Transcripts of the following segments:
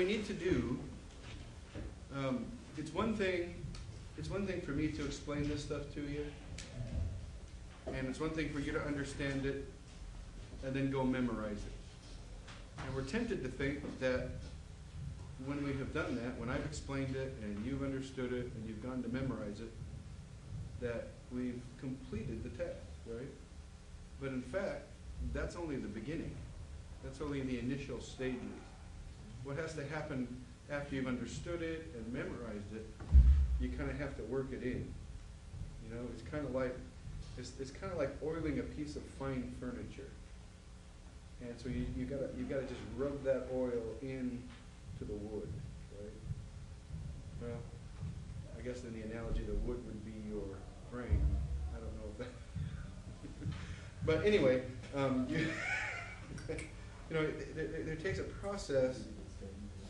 we need to do, um, it's one thing, it's one thing for me to explain this stuff to you, and it's one thing for you to understand it and then go memorize it. And we're tempted to think that when we have done that, when I've explained it and you've understood it and you've gone to memorize it, that we've completed the task, right? But in fact, that's only the beginning. That's only in the initial stages. What has to happen after you've understood it and memorized it, you kind of have to work it in. You know, it's kind of like, it's, it's kind of like oiling a piece of fine furniture. And so you, you gotta, you gotta just rub that oil in to the wood, right? Well, I guess in the analogy, the wood would be your brain. I don't know if that. But anyway, um, you, you know, there, there, there takes a process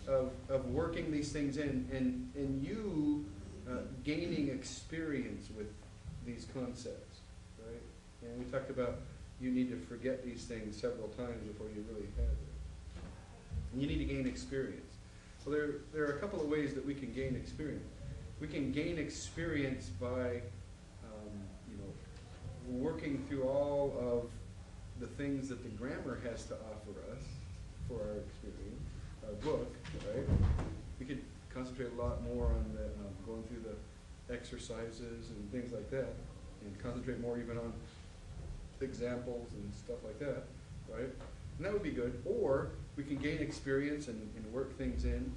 of, of working these things in and, and you uh, gaining experience with these concepts, right? And we talked about you need to forget these things several times before you really have it. And you need to gain experience. So there, there are a couple of ways that we can gain experience. We can gain experience by, um, you know, working through all of the things that the grammar has to offer us for our experience, book, right? We could concentrate a lot more on the, um, going through the exercises and things like that, and concentrate more even on examples and stuff like that, right? And that would be good. Or we can gain experience and, and work things in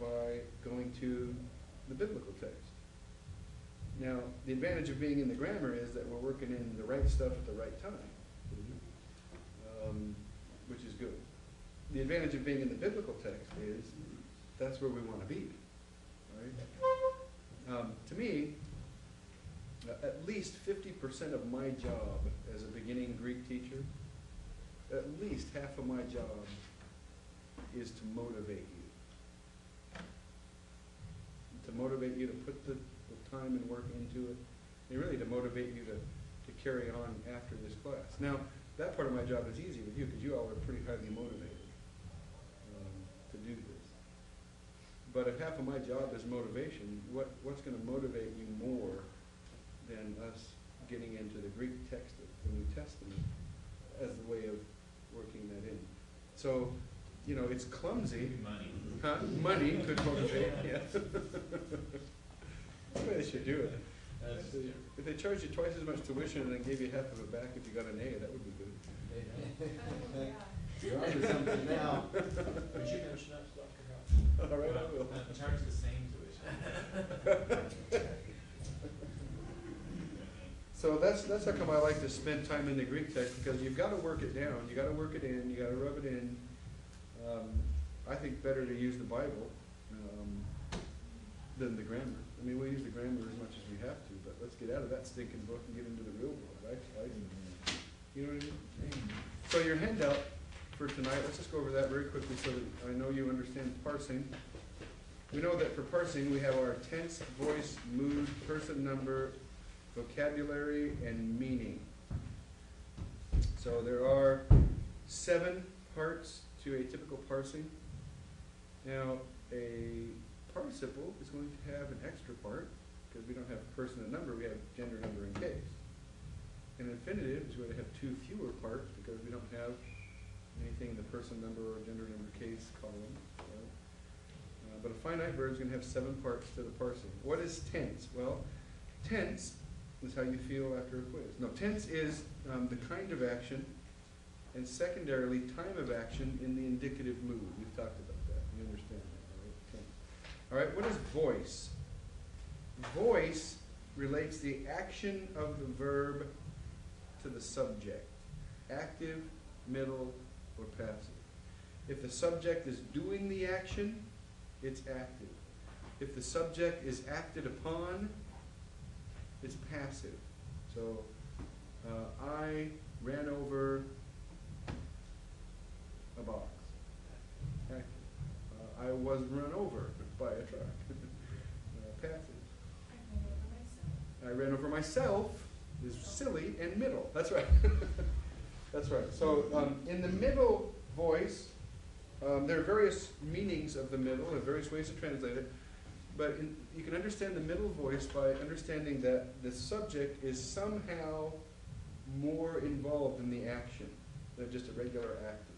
by going to the biblical text. Now, the advantage of being in the grammar is that we're working in the right stuff at the right time, um, which is good. The advantage of being in the biblical text is that's where we want to be, right? Um, to me, at least fifty percent of my job as a beginning Greek teacher, at least half of my job is to motivate you. To motivate you to put the, the time and work into it, and really to motivate you to, to carry on after this class. Now, that part of my job is easy with you, because you all are pretty highly motivated um, to do this. But if half of my job is motivation, what, what's gonna motivate you more than us getting into the Greek text of the New Testament as the way of working that in. So, you know, it's clumsy. Money. Huh? Money could motivate, yeah. That's the way they should do it. That's If they- If they charged you twice as much tuition and then gave you half of it back if you got an A, that would be good. You're onto something now. Would you mention that, Dr. House? All right, I will. Charge the same tuition. So that's, that's how come I like to spend time in the Greek text, because you've gotta work it down, you gotta work it in, you gotta rub it in. Um, I think better to use the Bible, um, than the grammar. I mean, we use the grammar as much as we have to, but let's get out of that stinking book and get into the real world, right? right? You know what I mean? So your handout for tonight, let's just go over that very quickly so that I know you understand parsing. We know that for parsing, we have our tense, voice, mood, person number, vocabulary, and meaning. So there are seven parts to a typical parsing. Now, a participle is going to have an extra part, because we don't have person and number, we have gender, number, and case. An infinitive is going to have two fewer parts, because we don't have anything in the person, number, or gender, number, case column. Uh, But a finite verb is gonna have seven parts to the parsing. What is tense? Well, tense is how you feel after a quiz. No, tense is um, the kind of action, and secondarily, time of action in the indicative mood. We've talked about that. You understand that, all right? Tense. All right, what is voice? Voice relates the action of the verb to the subject, active, middle, or passive. If the subject is doing the action, it's active. If the subject is acted upon, it's passive. So, uh, I ran over a box. Uh, I was run over by a truck. uh, passive. I ran over myself is silly and middle. That's right. That's right. So um, in the middle voice, Um, there are various meanings of the middle, there are various ways to translate it, but in, you can understand the middle voice by understanding that the subject is somehow more involved in the action than just a regular actor.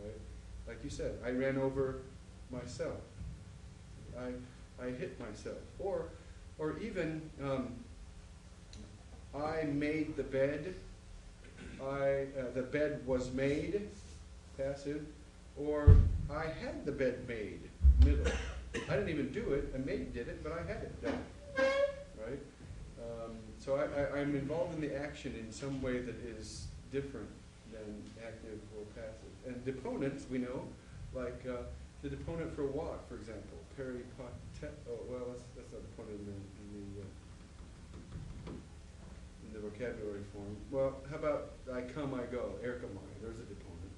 Right? Like you said, I ran over myself. I, I hit myself. Or, or even, um, I made the bed. I, uh, the bed was made, passive. Or I had the bed made, middle. I didn't even do it, a maid did it, but I had it done, right? Um, so I, I, I'm involved in the action in some way that is different than active or passive. And deponents, we know, like uh, the deponent for walk, for example, peripotet, oh, well, that's, that's not deponent in the, in the, uh, in the vocabulary form. Well, how about I come, I go, erkomai, there's a deponent,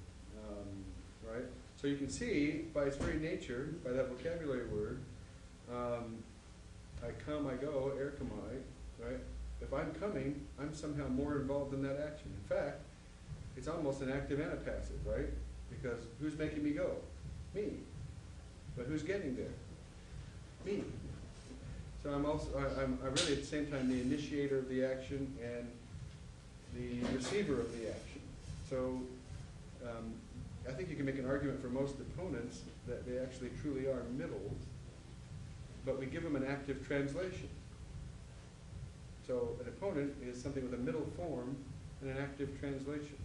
um, right? So you can see, by its very nature, by that vocabulary word, um, I come, I go, erkomai, right? If I'm coming, I'm somehow more involved in that action. In fact, it's almost an active and a passive, right? Because who's making me go? Me. But who's getting there? Me. So I'm also, I, I'm, I'm really at the same time the initiator of the action and the receiver of the action. So, um, I think you can make an argument for most deponents that they actually truly are middles, but we give them an active translation. So an opponent is something with a middle form and an active translation.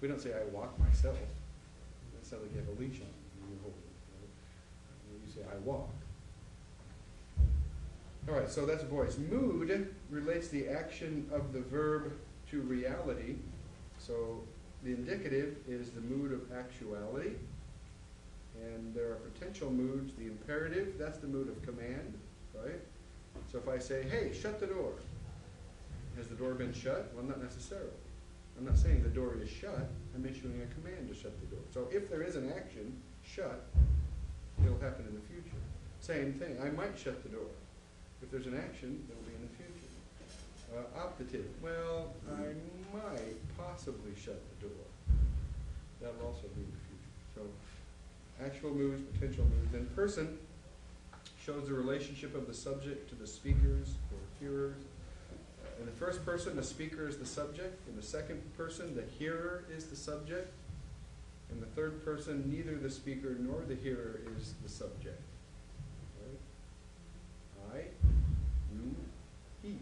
We don't say, I walk myself. That sounds like you have a leash on, you're holding it? You say, I walk. All right, so that's voice. Mood relates the action of the verb to reality. So the indicative is the mood of actuality. And there are potential moods. The imperative, that's the mood of command, right? So if I say, hey, shut the door, has the door been shut? Well, not necessarily. I'm not saying the door is shut. I'm issuing a command to shut the door. So if there is an action, shut, it'll happen in the future. Same thing, I might shut the door. If there's an action, it'll be in the future. Uh, optative, well, I might possibly shut the door. That'll also be in the future. So actual moves, potential moves. Then person shows the relationship of the subject to the speakers or hearers. Uh, In the first person, the speaker is the subject. In the second person, the hearer is the subject. In the third person, neither the speaker nor the hearer is the subject. Right? I, you, he.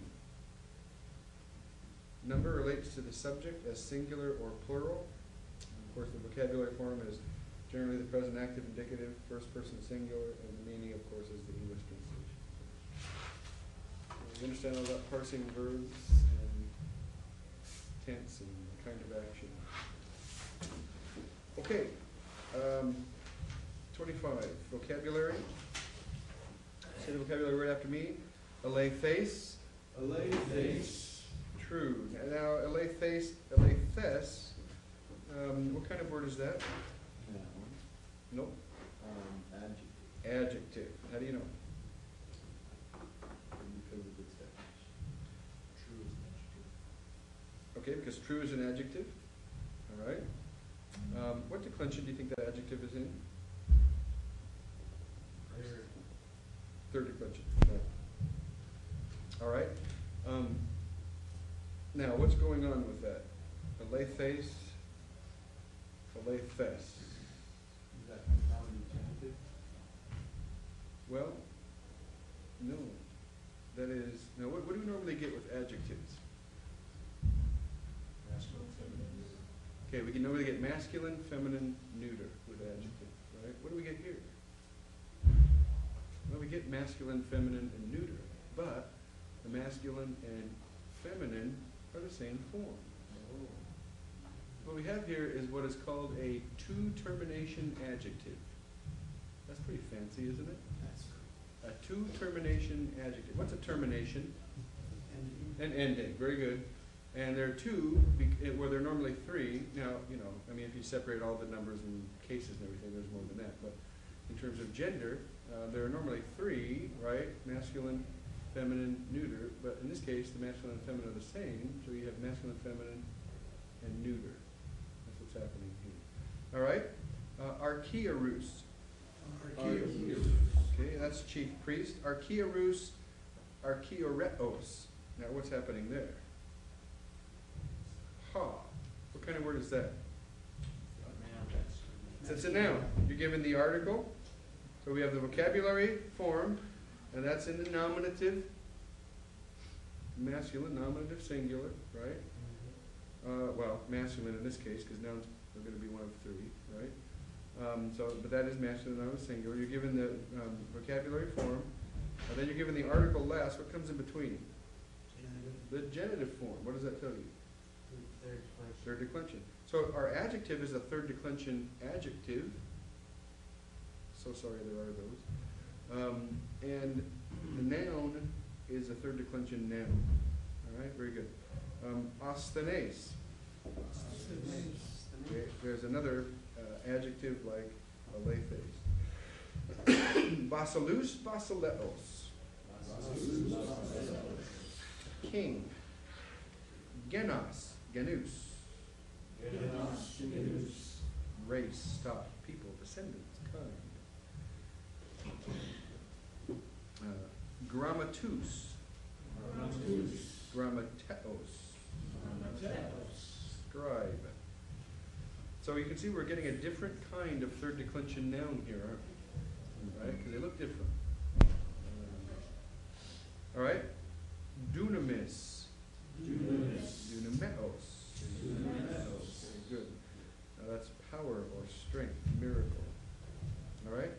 Number relates to the subject as singular or plural. Of course, the vocabulary form is generally the present active indicative, first person singular, and the meaning, of course, is the English translation. You understand all about parsing verbs and tense and kind of action. Okay, um, twenty-five, vocabulary. Say the vocabulary word after me. Alethes, Alethes. True. Now, alethes, alethes, um, what kind of word is that? Noun. Nope, Um, adjective. adjective. How do you know? Because of its definition. True is an adjective. Okay, because true is an adjective, all right. Um, what declension do you think that adjective is in? Third. Third declension. All right. Um, now, what's going on with that? Alethes, alethes. Is that compounded genitive? Well, no. That is, now, what, what do we normally get with adjectives? Masculine, feminine. Okay, we can normally get masculine, feminine, neuter with adjective, right? What do we get here? Well, we get masculine, feminine, and neuter, but the masculine and feminine are the same form. Oh. What we have here is what is called a two-termination adjective. That's pretty fancy, isn't it? That's A two-termination adjective. What's a termination? An ending, very good. And there are two, where there are normally three. Now, you know, I mean, if you separate all the numbers and cases and everything, there's more than that. But in terms of gender, uh, there are normally three, right? Masculine, feminine, neuter. But in this case, the masculine and feminine are the same, so you have masculine, feminine, and neuter. That's what's happening here. All right? Uh, Archaearus. Archaeus. Okay, that's chief priest. Archaearus, Archaeoretos. Now, what's happening there? Ha. What kind of word is that? It's a noun. You're given the article. So we have the vocabulary form, and that's in the nominative, masculine, nominative, singular, right? Uh, well, masculine in this case, because nouns are gonna be one of three, right? Um, so, but that is masculine, nominative, singular. You're given the, um, vocabulary form, and then you're given the article last. What comes in between? The genitive form. What does that tell you? Third declension. So our adjective is a third declension adjective. So sorry there are those. Um, and the noun is a third declension noun. All right, very good. Um, asthenes. Okay, there's another uh, adjective like alethes. Basileus, basileos. King. Genos, Genus. genus. Race, stock, people, descendants, kind. Uh, grammateus, grammateos, scribe. So you can see we're getting a different kind of third declension noun here, aren't we? Right, because they look different. All right, dunamis, dunameos. Very good. Now that's power or strength, miracle. All right?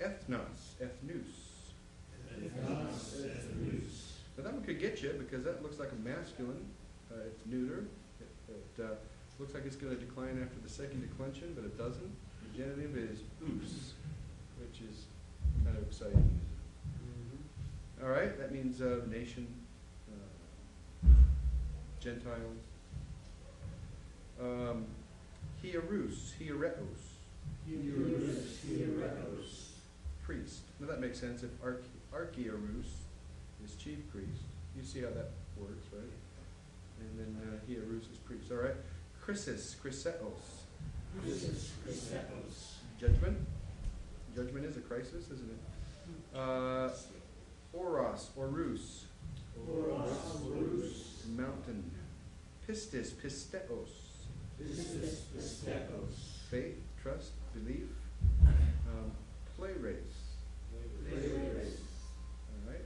Ethnos, ethnus. Now that one could get you because that looks like a masculine. Uh, it's neuter. It, it uh, looks like it's going to decline after the second declension, but it doesn't. The genitive is oos, which is kind of exciting. All right, that means uh, nation, uh, Gentiles. Um, hierus, hieretos, priest. Now that makes sense if arch- archaearus is chief priest. You see how that works, right? And then uh, hierus is priest. All right. Chrysis, chryseos. Judgment. Judgment is a crisis, isn't it? Uh, oros, orus. Mountain. Pistis, pisteos. Faith, trust, belief. Um, pleres. All right,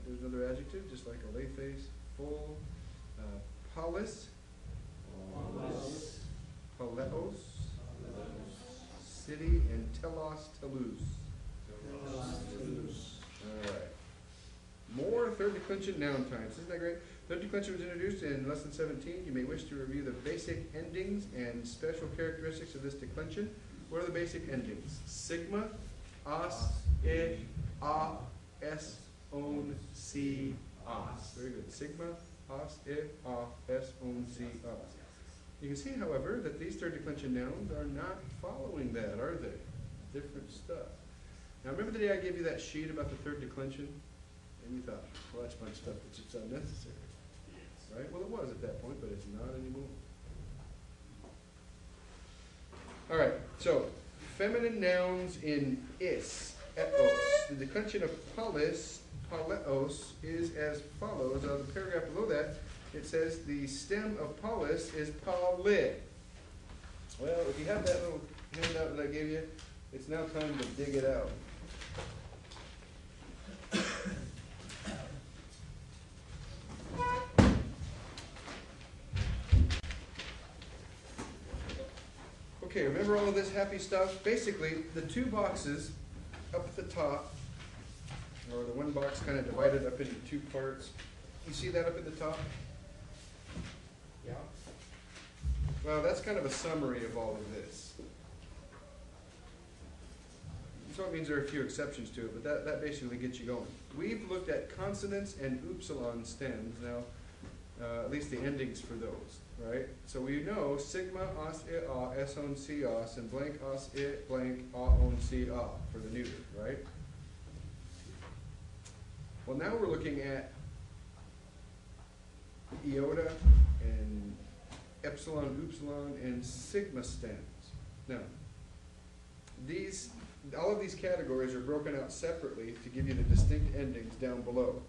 there's another adjective, just like alethes, full. Uh, polis, paleos, city, and telos, telos. All right. More third declension noun times. Isn't that great? Third declension was introduced in lesson seventeen. You may wish to review the basic endings and special characteristics of this declension. What are the basic endings? Sigma, os, i, a, s, on, si, os. Very good. Sigma, os, i, a, s, on, si, os. You can see, however, that these third declension nouns are not following that, are they? Different stuff. Now, remember the day I gave you that sheet about the third declension? And you thought, well, that's a bunch of stuff that's just unnecessary. Right? Well, it was at that point, but it's not anymore. All right, so feminine nouns in is, eos. The declension of polis, paleos, is as follows. The paragraph below that, it says the stem of polis is poly. Well, if you have that little handout that I gave you, it's now time to dig it out. Okay, remember all of this happy stuff? Basically, the two boxes up at the top, or the one box kind of divided up into two parts. You see that up at the top? Yeah. Well, that's kind of a summary of all of this. So it means there are a few exceptions to it, but that, that basically gets you going. We've looked at consonants and upsilon stems now, uh, at least the endings for those, right? So we know sigma, os, i, a, s, on, c, os, and blank, os, i, blank, a, on, c, a for the neuter, right? Well, now we're looking at iota and epsilon, upsilon, and sigma stems. Now, these, all of these categories are broken out separately to give you the distinct endings down below.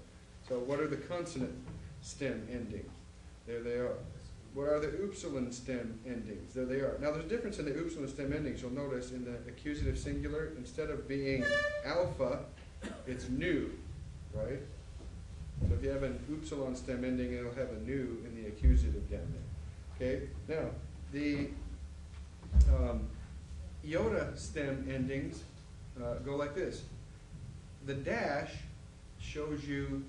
So what are the consonant stem endings? There they are. What are the upsilon stem endings? There they are. Now, there's a difference in the upsilon stem endings. You'll notice in the accusative singular, instead of being alpha, it's nu, right? So if you have an upsilon stem ending, it'll have a nu in the accusative down. Okay? Now, the um, iota stem endings uh, go like this. The dash shows you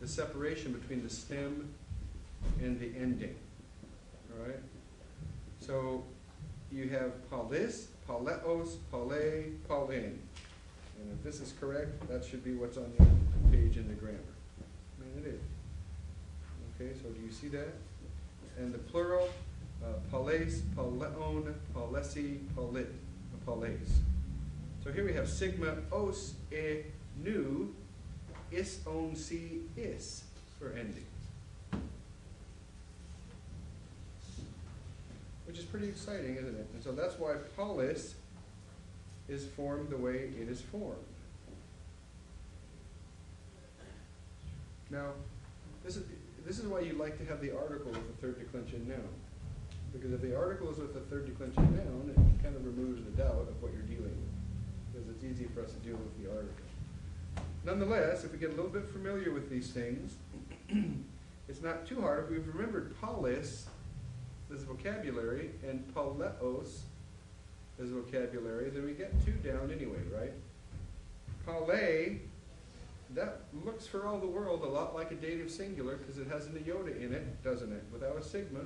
the separation between the stem and the ending. All right? So you have paulis, pauleos, paule, pauline. And if this is correct, that should be what's on the page in the grammar. And it is. Okay, so do you see that? And the plural, uh, paules, pauleon, paulesi, paulit, paules. So here we have sigma os e nu is on si is for ending. Which is pretty exciting, isn't it? And so that's why polis is formed the way it is formed. Now, this is, this is why you like to have the article with the third declension noun. Because if the article is with the third declension noun, it kind of removes the doubt of what you're dealing with. Because it's easy for us to deal with the article. Nonetheless, if we get a little bit familiar with these things, it's not too hard. If we've remembered polis this vocabulary and pauleos as vocabulary, then we get two down anyway, right? Paule, that looks for all the world a lot like a dative singular because it has an iota in it, doesn't it? Without a sigma.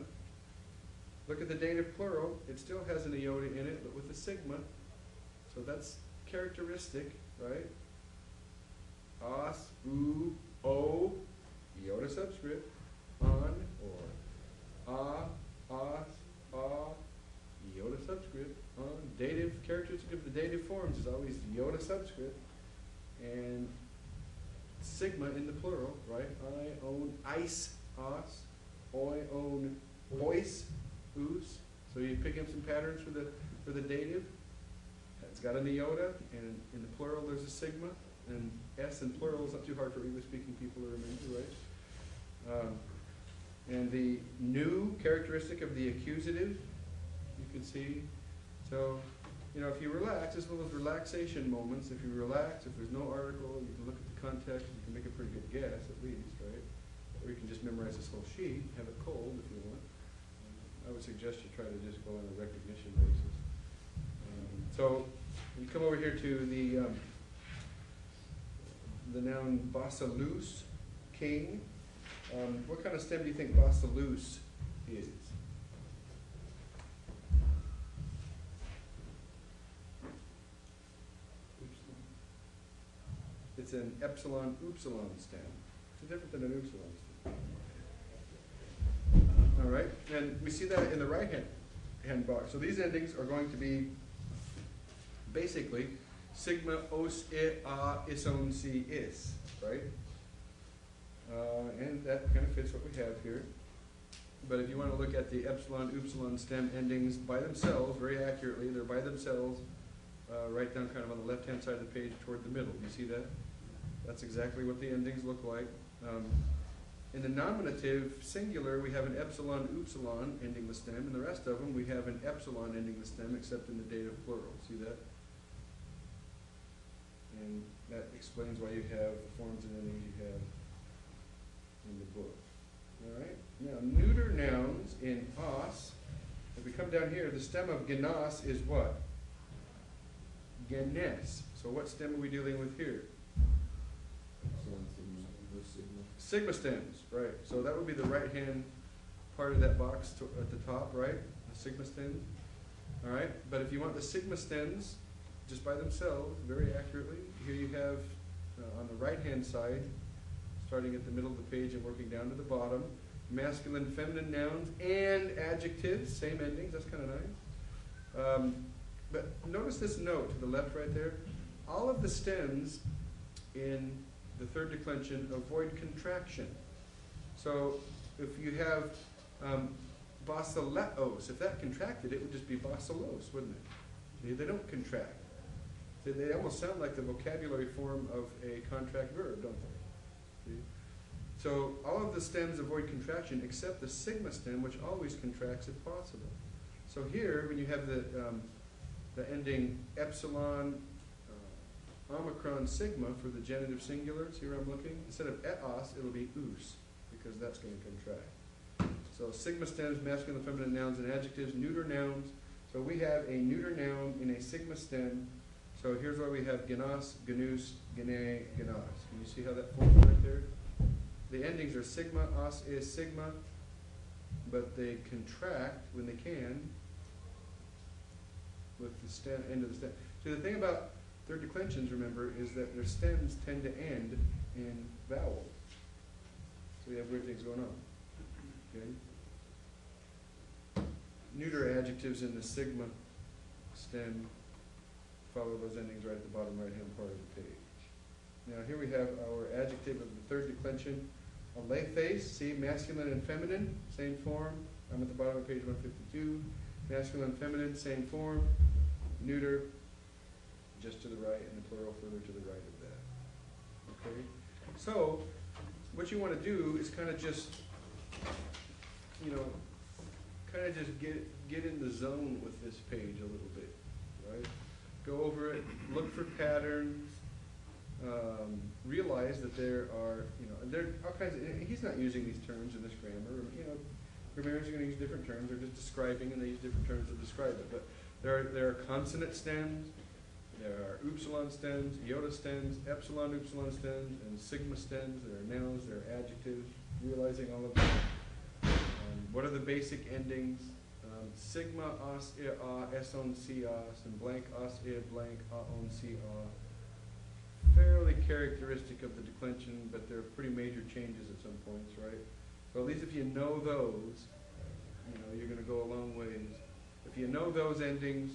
Look at the dative plural, it still has an iota in it, but with a sigma. So that's characteristic, right? Os, u, o, iota subscript, on, or ah, os, ah, iota subscript, on. Dative, characteristic of the dative forms is always iota subscript, and sigma in the plural, right? I own ice, os, oi own ois, us. So you pick up some patterns for the, for the dative. It's got an iota, and in the plural there's a sigma, and S in plural is not too hard for English-speaking people to remember, right? Um, and the nu characteristic of the accusative, you can see. So, you know, if you relax, it's one of those relaxation moments. If you relax, if there's no article, you can look at the context, you can make a pretty good guess at least, right? Or you can just memorize this whole sheet, have it cold if you want. I would suggest you try to just go on a recognition basis. Um, so, you come over here to the, um, the noun basileus, king. Um, what kind of stem do you think basileus is? It's an epsilon upsilon stem. It's different than an upsilon stem. All right, and we see that in the right hand, hand bar. So these endings are going to be basically sigma os e a ison si is, right? Uh, and that kind of fits what we have here. But if you want to look at the epsilon, upsilon stem endings by themselves, very accurately, they're by themselves, uh, right down kind of on the left-hand side of the page toward the middle. You see that? That's exactly what the endings look like. Um, in the nominative singular, we have an epsilon, upsilon ending the stem, and the rest of them, we have an epsilon ending the stem, except in the dative plural. See that? And that explains why you have the forms and endings you have in the book. All right? Now, neuter nouns in os, if we come down here, the stem of genos is what? Genes. So what stem are we dealing with here? Epsilon sigma, the sigma. Stems, right. So that would be the right-hand part of that box to, at the top, right? The sigma stems. All right, but if you want the sigma stems just by themselves, very accurately, here you have uh, on the right-hand side, starting at the middle of the page and working down to the bottom, masculine, feminine nouns and adjectives, same endings. That's kind of nice. Um, but notice this note to the left right there. All of the stems in the third declension avoid contraction. So if you have um, basileos, if that contracted, it would just be basilos, wouldn't it? They don't contract. They, they almost sound like the vocabulary form of a contract verb, don't they? See? So all of the stems avoid contraction except the sigma stem, which always contracts if possible. So here, when you have the, um, the ending epsilon, omicron sigma for the genitive singular, see where I'm looking? Instead of eos, it'll be us, because that's gonna contract. So sigma stems, masculine and feminine nouns and adjectives, neuter nouns. So we have a neuter noun in a sigma stem. So here's why we have genos, genus, gene, genos. Can you see how that forms right there? The endings are sigma, os is sigma, but they contract when they can with the stem, end of the stem. See, the thing about third declensions, remember, is that their stems tend to end in vowel. So we have weird things going on. Okay? Neuter adjectives in the sigma stem follow those endings right at the bottom right-hand part of the page. Now, here we have our adjective of the third declension. Alethes, see, masculine and feminine, same form. I'm at the bottom of page one fifty-two. Masculine and feminine, same form. Neuter, just to the right, and the plural further to the right of that. Okay? So, what you wanna do is kinda just, you know, kinda just get, get in the zone with this page a little bit, right? Go over it, look for patterns, um, realize that there are, you know, there are all kinds of, he's not using these terms in this grammar, you know, grammarians are gonna use different terms, they're just describing, and they use different terms to describe it, but there are, there are consonant stems, there are upsilon stems, iota stems, epsilon upsilon stems, and sigma stems, there are nouns, there are adjectives, realizing all of that. Um, what are the basic endings? Um, sigma, os, i, a, s on, c, os, and blank, os, i, blank, a, on, c, a. Fairly characteristic of the declension, but there are pretty major changes at some points, right? So at least if you know those, you know, you're gonna go a long ways. If you know those endings,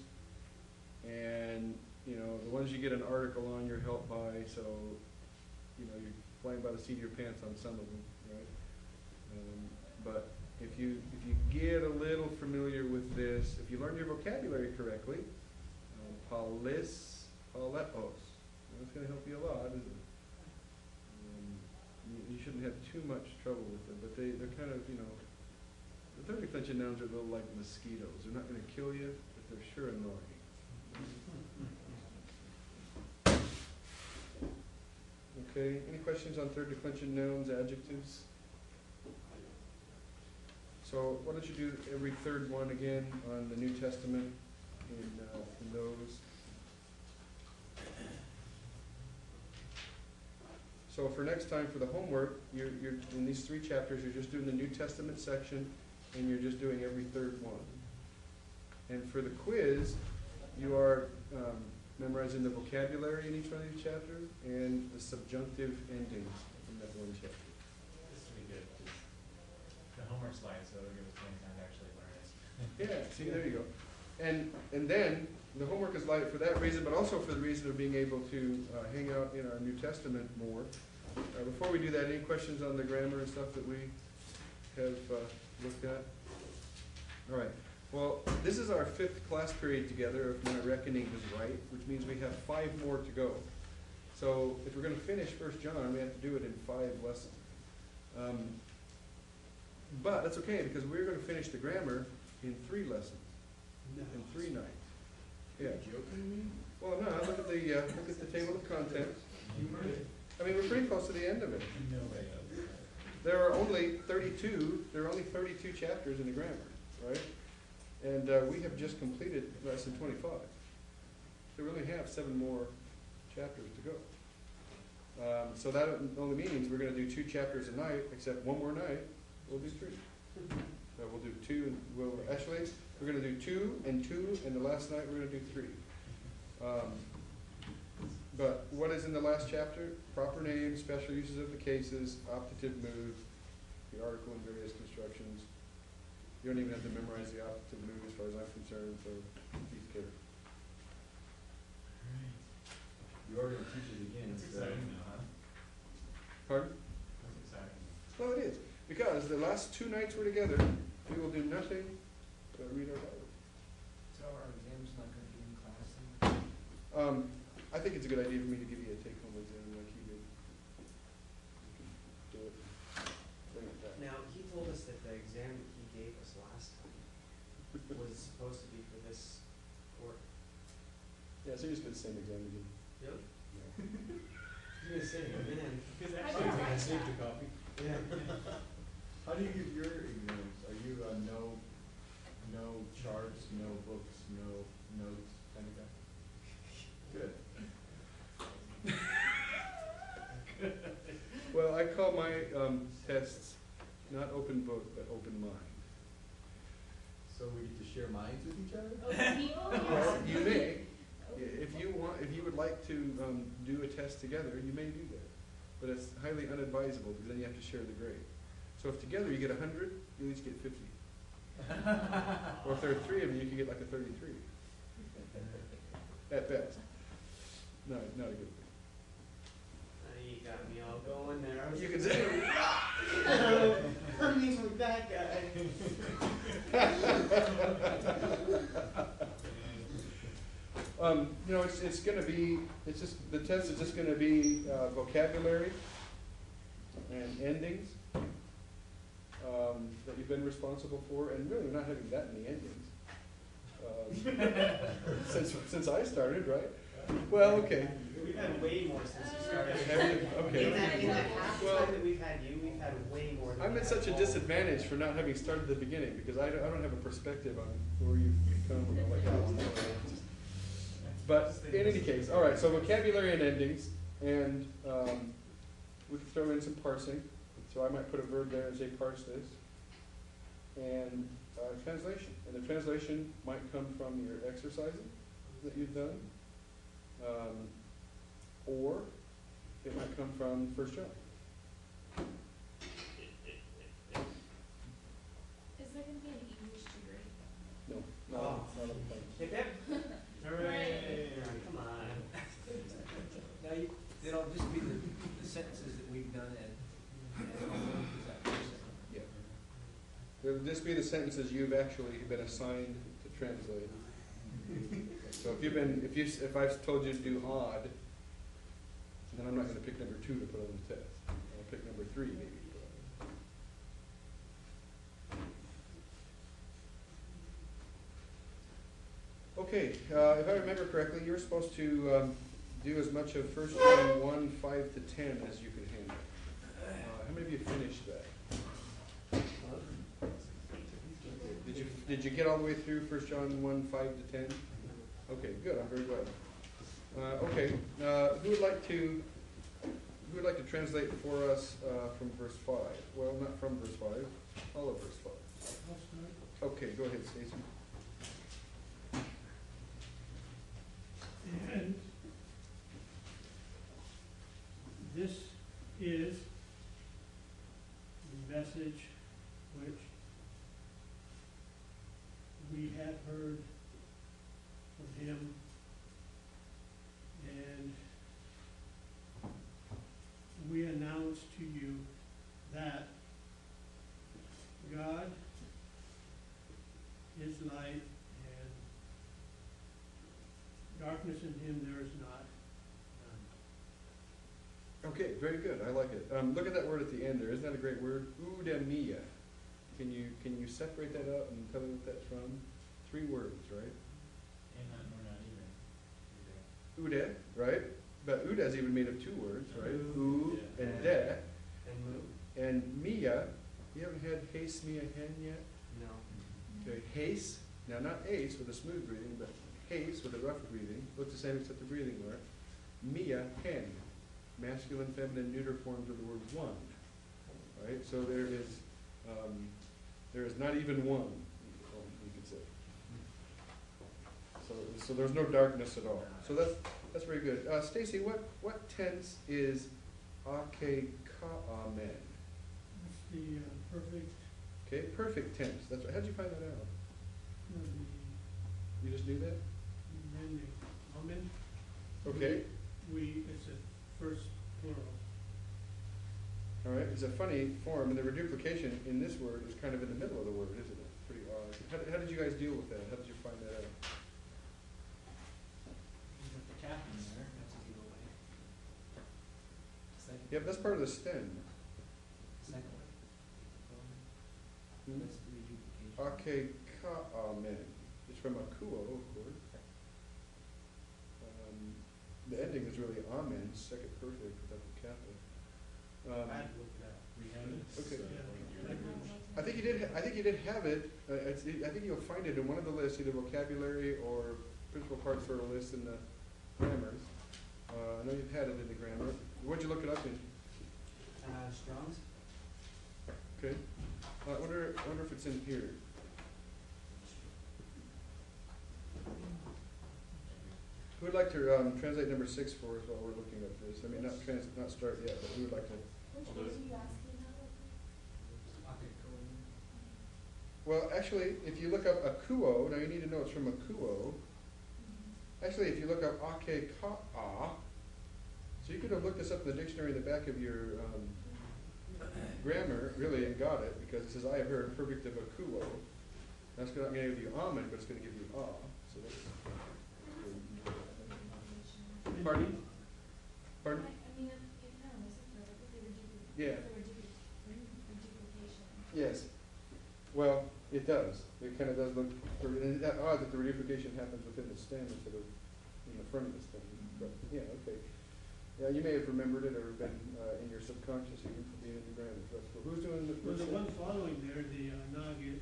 and, you know, the ones you get an article on, you're helped by, so, you know, you're flying by the seat of your pants on some of them, right? Um, But if you, if you get a little familiar with this, if you learn your vocabulary correctly, um, polis, poletos, that's gonna help you a lot, isn't it? Um, You, shouldn't have too much trouble with them, but they, they're kind of, you know, the third declension nouns are a little like mosquitoes, they're not gonna kill you, but they're sure annoying. Okay, any questions on third declension nouns, adjectives? So why don't you do every third one again on the New Testament in, uh, in those? So for next time, for the homework, you're, you're, in these three chapters, you're just doing the New Testament section, and you're just doing every third one. And for the quiz, you are, um, memorizing the vocabulary in each one of these chapters, and the subjunctive endings in that one chapter. This would be good, the homework slides, so it'll give us plenty of time to actually learn it. Yeah, see, there you go. And, and then, the homework is light for that reason, but also for the reason of being able to, uh, hang out in our New Testament more. Uh, before we do that, any questions on the grammar and stuff that we have, uh, looked at? All right, well, this is our fifth class period together, if my reckoning is right, which means we have five more to go. So if we're gonna finish First John, we have to do it in five lessons. Um, But that's okay, because we're gonna finish the grammar in three lessons, in three nights. Yeah, You joking me? well, no, look at the, uh, look at the table of contents. I mean, we're pretty close to the end of it. No way. There are only thirty-two, there are only thirty-two chapters in the grammar, right? And, uh, we have just completed lesson twenty-five. So we only have seven more chapters to go. Um, so that only means we're gonna do two chapters a night, except one more night, we'll do three. So we'll do two, and, well, actually, we're gonna do two and two, and the last night we're gonna do three. Um, But what is in the last chapter? Proper names, special uses of the cases, optative mood, the article and various constructions. You don't even have to memorize the optative mood as far as I'm concerned, so be careful. You are gonna teach it again, It's so. exciting though, huh? Pardon? It's exciting. Well, it is, because the last two nights we're together, we will do nothing but read our Bible. So our exam's not gonna be in class Um, I think it's a good idea for me to give you a take-home exam like he did. Do it. Bring it back. Now, he told us that the exam that he gave us last time was supposed to be for this court. Yeah, so you just get the same exam again. Yep. Yeah. He was saying, man. Because I actually, think I saved a copy. Yeah. How do you give your exams? Are you, uh, no, no charts, no books, no notes, kind of guy? Good. Well, I call my, um, tests not open book, but open mind. So we get to share minds with each other? Open Well, you may, if you want, if you would like to, um, do a test together, you may do that. But it's highly unadvisable, because then you have to share the grade. So if together you get a hundred, you at least get fifty. Or if there are three of you, you could get like a thirty-three, at best. No, not a good thing. Uh, you got me all going there. I was You like, can say- With that guy. Um, you know, it's, it's gonna be, it's just, the test is just gonna be uh, vocabulary and endings, um, that you've been responsible for, and really, we're not having that many endings. Um, Since, since I started, right? Well, okay, We've had way more since you started. Okay. In that, in that half Well- time that we've had you, we've had way more than I'm at such a all. disadvantage for not having started at the beginning, because I don't, I don't have a perspective on where you've come and that kind of. But in any case, all right, so vocabulary and endings, and um, we can throw in some parsing. So I might put a verb there and say parse this. And uh, translation, and the translation might come from your exercises that you've done. Um, Or it might come from First John. Is there gonna be an English degree? No, not, oh. on- not on the plane. Hip hip. Hooray. Come on. Now, you, it'll just be the, the sentences that we've done and, and, is that what you're saying? Yeah. It'll just be the sentences you've actually been assigned to translate. So if you've been, if you, if I've told you to do odd, then I'm not gonna pick number two to put on the test. I'll pick number three maybe. to put on. Okay, uh, if I remember correctly, you're supposed to, um, do as much of First John one, five to ten as you can handle. Uh, how many of you finished that? Did you, did you get all the way through First John one, five to ten? Okay, good, I'm very glad. Uh, okay, uh, who would like to, who would like to translate for us, uh, from verse five? Well, not from verse five, all of verse five. Okay, go ahead, Stacy. And this is the message which we have heard from him. And we announce to you that God is light and darkness in him there is not. Okay, very good, I like it. Um, look at that word at the end there, isn't that a great word? Udemia. Can you, can you separate that out and tell me what that's from? Three words, right? And not, nor not even. Ude, right? But ude is even made of two words, right? U Yeah. and de. And move? And mia, you haven't had haste mia hen yet? No. Okay, haste, now not ace with a smooth breathing, but haste with a rough breathing, look the same except the breathing mark. Mia hen, masculine, feminine, neuter forms of the word one. Right, so there is, um, there is not even one, you could say. So, so there's no darkness at all. So that's, that's very good. Uh, Stacy, what, what tense is ake ka amen? It's the uh, perfect, Okay, perfect tense. That's right. How'd you find that out? the, You just knew that? amen. Okay. We, it's a first plural. All right. It's a funny form, and the reduplication in this word is kind of in the middle of the word, isn't it? Pretty odd. How, how did you guys deal with that? How did you find that out? Is it the Yep, that's part of the stem. Second one. That's reduplication. Ake ka amen. It's from akuo, of course. Um, the ending is really amen, second perfect without the kappa. Um, I had to look it up. We have it. Okay. Yeah. I think you did, I think you did have it, uh, it's, I think you'll find it in one of the lists, either vocabulary or principal parts sort of list in the grammars. Uh, I know you've had it in the grammar. What'd you look it up in? Uh, Strong's? Okay. I wonder, I wonder if it's in here. Who would like to, um, translate number six for us while we're looking at this? I mean, not trans, not start yet, but who would like to? Which I'll do ones it. are you asking about? Well, actually, if you look up akuo, now you need to know it's from akuo. Actually, if you look up ake ka'a, so you could have looked this up in the dictionary in the back of your, um, grammar, really, and got it, because it says, I have heard perfect of akuo. That's not gonna give you amen, but it's gonna give you ah, so that's. Pardon? Pardon? I, I mean, it, it kind of listens to it, but they were dupli- Yeah. they were dupli- reduplication. Yes. Well, it does. It kind of does look, or- and it's odd that the reduplication happens within the stem instead of in the front of the stem. But, yeah, okay. Yeah, you may have remembered it or been uh, in your subconscious even from being in the. That's cool. Who's doing the Well, the one? following there, the uh, Nagin,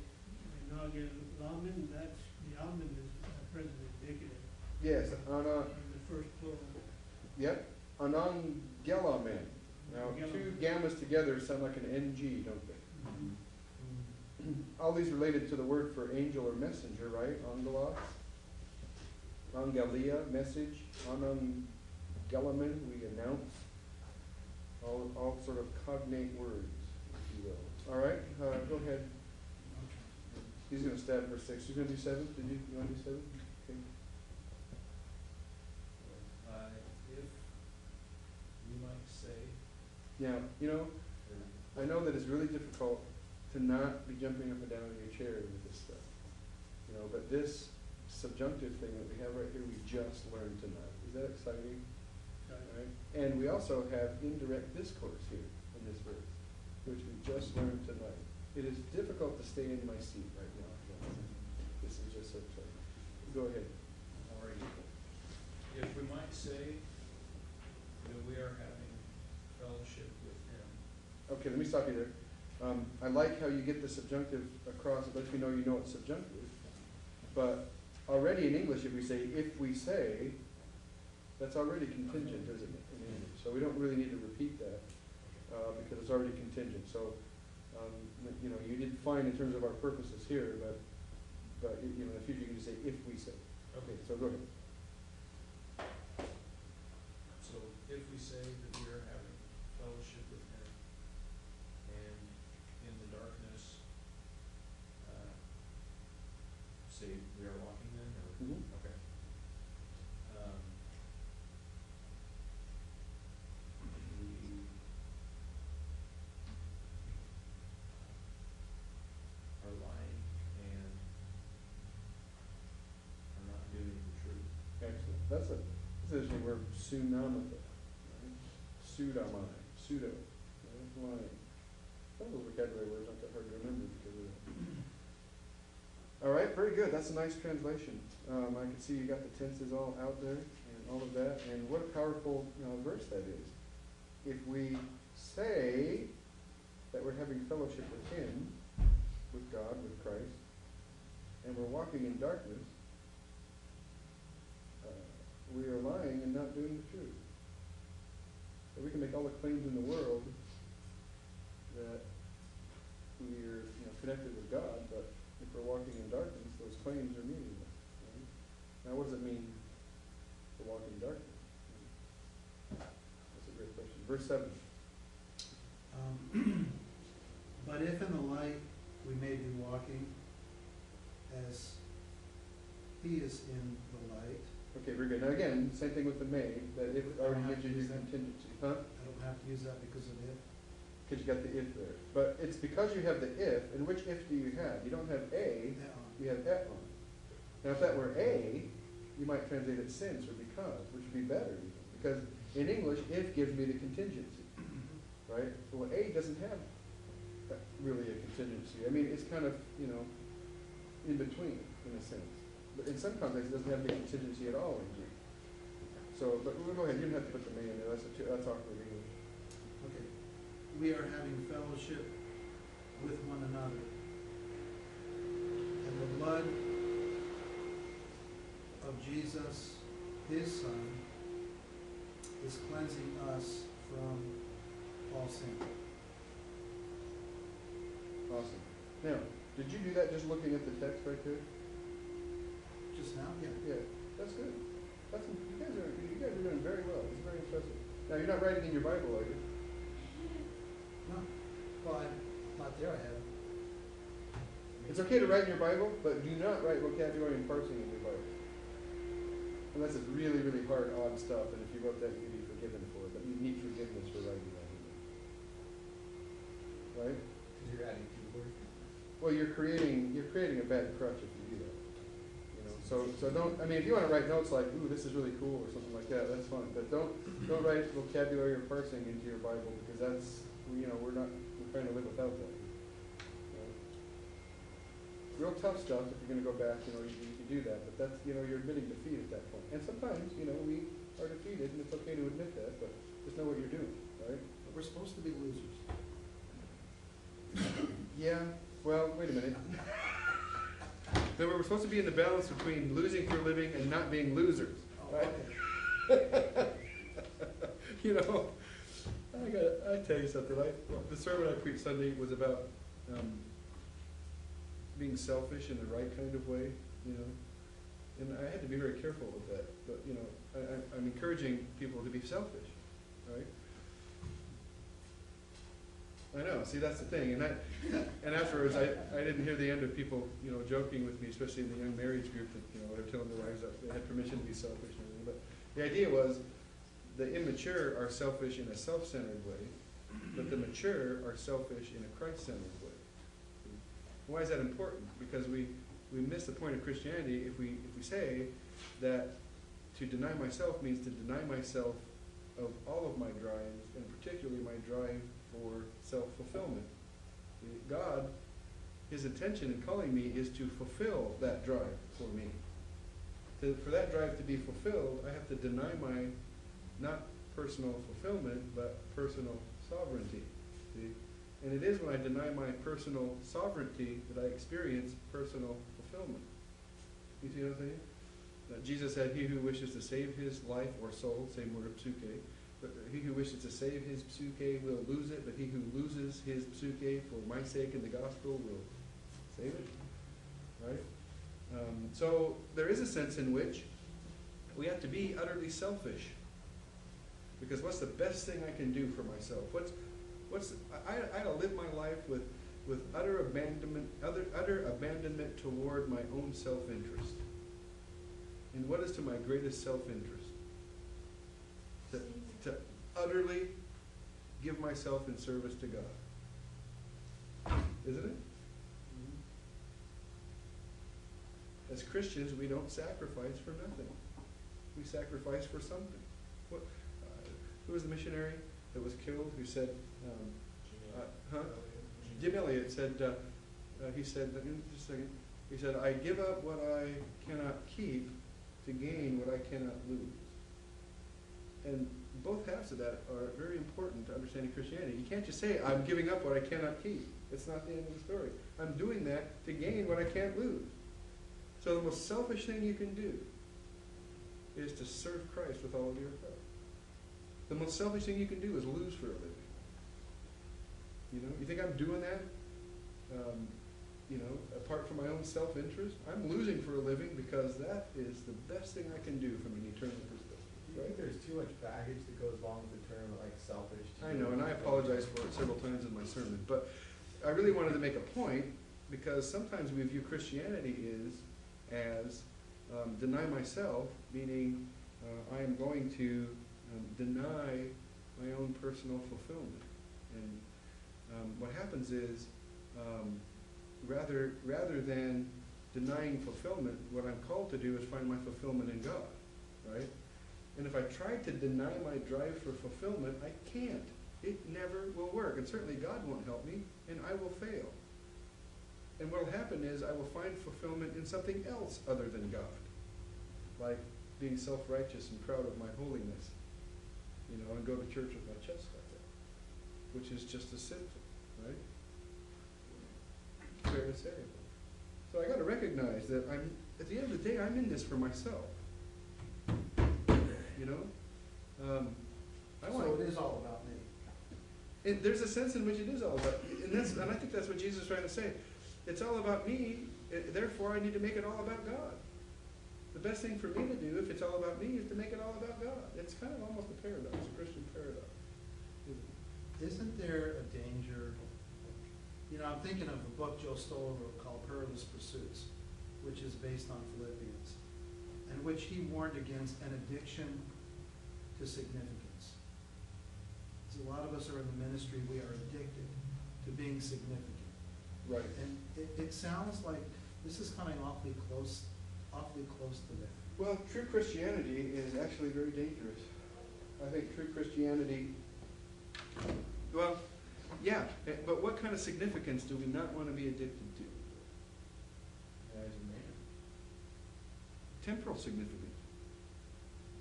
Nagin Laman, that's, the almond is uh, present indicative. Yes, Ana, In the first plural. yep, Anangelaman. Now, two gammas together sound like an NG, don't they? All these related to the word for angel or messenger, right? Angelos, Angelia, message, Anangelaman, we announce. All, all sort of cognate words, if you will. All right, uh, go ahead. He's gonna stab for six. You're gonna do seven? Did you, you wanna do seven? Okay. Uh, if you might say, Now, you know, I know that it's really difficult to not be jumping up and down in your chair with this stuff. You know, but this subjunctive thing that we have right here, we just learned tonight. Is that exciting? Alright, and we also have indirect discourse here in this verse, which we just learned tonight. It is difficult to stay in my seat right now. This is just so exciting. Go ahead. Alrighty. If we might say that we are having fellowship with him, Okay, let me stop you there. Um, I like how you get the subjunctive across, it lets me know you know it's subjunctive. But already in English, if we say, if we say, that's already contingent, isn't it? So we don't really need to repeat that, uh, because it's already contingent. So, um, you know, you did fine in terms of our purposes here, but, but, you know, in the future, you can just say, if we say. Okay, so go ahead. so if we say that we are having fellowship with him, and in the darkness, uh, say we are walking then, or? Mhm. Okay. Um, we are lying and are not doing the truth. Excellent. That's a, the word pseudonymous, right? Pseudomai, pseudo, right? lying. Some of those vocabulary words aren't that hard to remember because of that. All right, very good. That's a nice translation. Um, I can see you got the tenses all out there and all of that, and what a powerful uh, verse that is. If we say that we're having fellowship with Him, with God, with Christ, and we're walking in darkness, we are lying and not doing the truth. So we can make all the claims in the world that we are, you know, connected with God, but if we're walking in darkness, those claims are meaningless. Right? Now, what does it mean to walk in darkness? That's a great question. Verse seven. Um, But if in the light we may be walking as he is in the light, Okay, very good. Now again, same thing with the may, that if already gives you your contingency, huh? I don't have to use that because of if. Because you got the if there. But it's because you have the if, and which if do you have? You don't have a, That one. you have et on. Now, if that were a, you might translate it since or because, which would be better even. Because in English, if gives me the contingency. Mm-hmm. right? Well, A doesn't have really a contingency. I mean, it's kind of, you know, in between, in a sense. But in some contexts, it doesn't have any contingency at all in Greek. So, but we'll go ahead, you don't have to put the may in there, that's, a that's awkward English. Okay. We are having fellowship with one another. And the blood of Jesus, his son, is cleansing us from all sin. Awesome. Now, did you do that just looking at the text right there? Just now? Yeah. Yeah, that's good. That's, you guys are, you guys are doing very well, it's very impressive. Now, you're not writing in your Bible, are you? No, well, I'm not there, I haven't. It's okay to write in your Bible, but do not write vocabulary and parsing in your Bible. Unless it's really, really hard, odd stuff, and if you wrote that, you'd be forgiven for it, but you need forgiveness for writing that. Right? Cause you're adding to the words. Well, you're creating, you're creating a bad crutch if you do that. So, so don't, I mean, if you wanna write notes like, ooh, this is really cool, or something like that, that's fine, but don't, don't write vocabulary or parsing into your Bible, because that's, you know, we're not, we're trying to live without that. Real tough stuff, if you're gonna go back, you know, you, you can do that, but that's, you know, you're admitting defeat at that point. And sometimes, you know, we are defeated, and it's okay to admit that, but just know what you're doing, right? But we're supposed to be losers. Yeah, well, wait a minute. Then we're supposed to be in the balance between losing for a living and not being losers, right? You know, I got, I tell you something, I, the sermon I preached Sunday was about, um, being selfish in the right kind of way, you know? And I had to be very careful with that, but, you know, I, I'm encouraging people to be selfish, right? I know, see, that's the thing, and and afterwards, I, I didn't hear the end of people, you know, joking with me, especially in the young marriage group, that, you know, they're telling their wives that they had permission to be selfish and everything, but the idea was, the immature are selfish in a self-centered way, but the mature are selfish in a Christ-centered way. Why is that important? Because we, we miss the point of Christianity if we, if we say that to deny myself means to deny myself of all of my drives, and particularly my drive for self-fulfillment. God, His intention in calling me is to fulfill that drive for me. To, for that drive to be fulfilled, I have to deny my, not personal fulfillment, but personal sovereignty. See? And it is when I deny my personal sovereignty that I experience personal fulfillment. You see what I'm saying? Jesus said, He who wishes to save his life or soul, same word, psuche, he who wishes to save his psuche will lose it, but he who loses his psuche for my sake and the gospel will save it. Right? Um, so there is a sense in which we have to be utterly selfish. Because what's the best thing I can do for myself? What's, what's, I, I gotta live my life with, with utter abandonment, utter, utter abandonment toward my own self-interest. And what is to my greatest self-interest? To, to utterly give myself in service to God. Isn't it? As Christians, we don't sacrifice for nothing. We sacrifice for something. What, uh, who was the missionary that was killed who said, um, uh, huh? Jim Elliot said, uh, uh, he said, just a second, he said, I give up what I cannot keep to gain what I cannot lose. And both halves of that are very important to understanding Christianity. You can't just say, I'm giving up what I cannot keep. It's not the end of the story. I'm doing that to gain what I can't lose. So the most selfish thing you can do is to serve Christ with all of your heart. The most selfish thing you can do is lose for a living. You know, you think I'm doing that? Um, you know, apart from my own self-interest, I'm losing for a living because that is the best thing I can do from an eternal perspective. Do you think there's too much baggage that goes along with the term like selfish? I know, and I apologize for it several times in my sermon, but I really wanted to make a point because sometimes we view Christianity is as um, deny myself, meaning uh, I am going to um, deny my own personal fulfillment. And um, what happens is, um, rather rather than denying fulfillment, what I'm called to do is find my fulfillment in God, right? And if I try to deny my drive for fulfillment, I can't. it never will work. And certainly God won't help me, and I will fail. And what will happen is I will find fulfillment in something else other than God. Like being self-righteous and proud of my holiness. You know, and go to church with my chest out there. Which is just as sinful, right? Pharisaical. So I gotta recognize that I'm, at the end of the day, I'm in this for myself. You know? Um, I want So it is all about me. and there's a sense in which it is all about, and that's, and I think that's what Jesus is trying to say. It's all about me, eh, therefore I need to make it all about God. The best thing for me to do, if it's all about me, is to make it all about God. It's kind of almost a paradox, a Christian paradox. Isn't there a danger? You know, I'm thinking of a book Joe Stowell wrote called Perilous Pursuits, which is based on Philippians, in which he warned against an addiction to significance. So a lot of us are in the ministry, we are addicted to being significant. Right. And it, it sounds like this is coming awfully close, awfully close to that. Well, true Christianity is actually very dangerous. I think true Christianity, well, yeah, but what kind of significance do we not want to be addicted to? As a man. Temporal significance.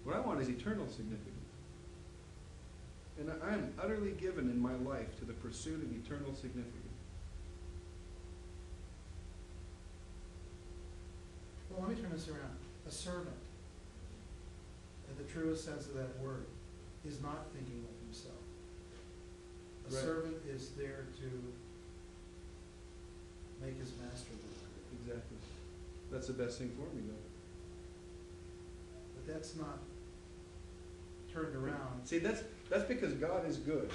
What I want is eternal significance. And I am utterly given in my life to the pursuit of eternal significance. Well, let me turn this around. A servant, in the truest sense of that word, is not thinking of himself. A Right. servant is there to make his master look good. Exactly. That's the best thing for me, though. But that's not turned around. See, that's, that's because God is good.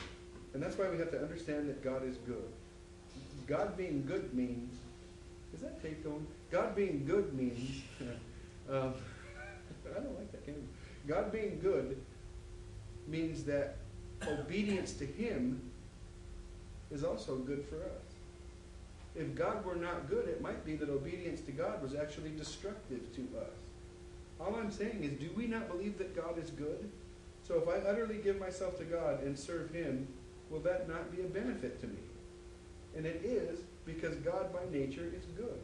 And that's why we have to understand that God is good. God being good means, is that tape going? God being good means, um, I don't like that, you? God being good means that obedience to Him is also good for us. If God were not good, it might be that obedience to God was actually destructive to us. All I'm saying is, do we not believe that God is good? So if I utterly give myself to God and serve Him, will that not be a benefit to me? And it is because God by nature is good.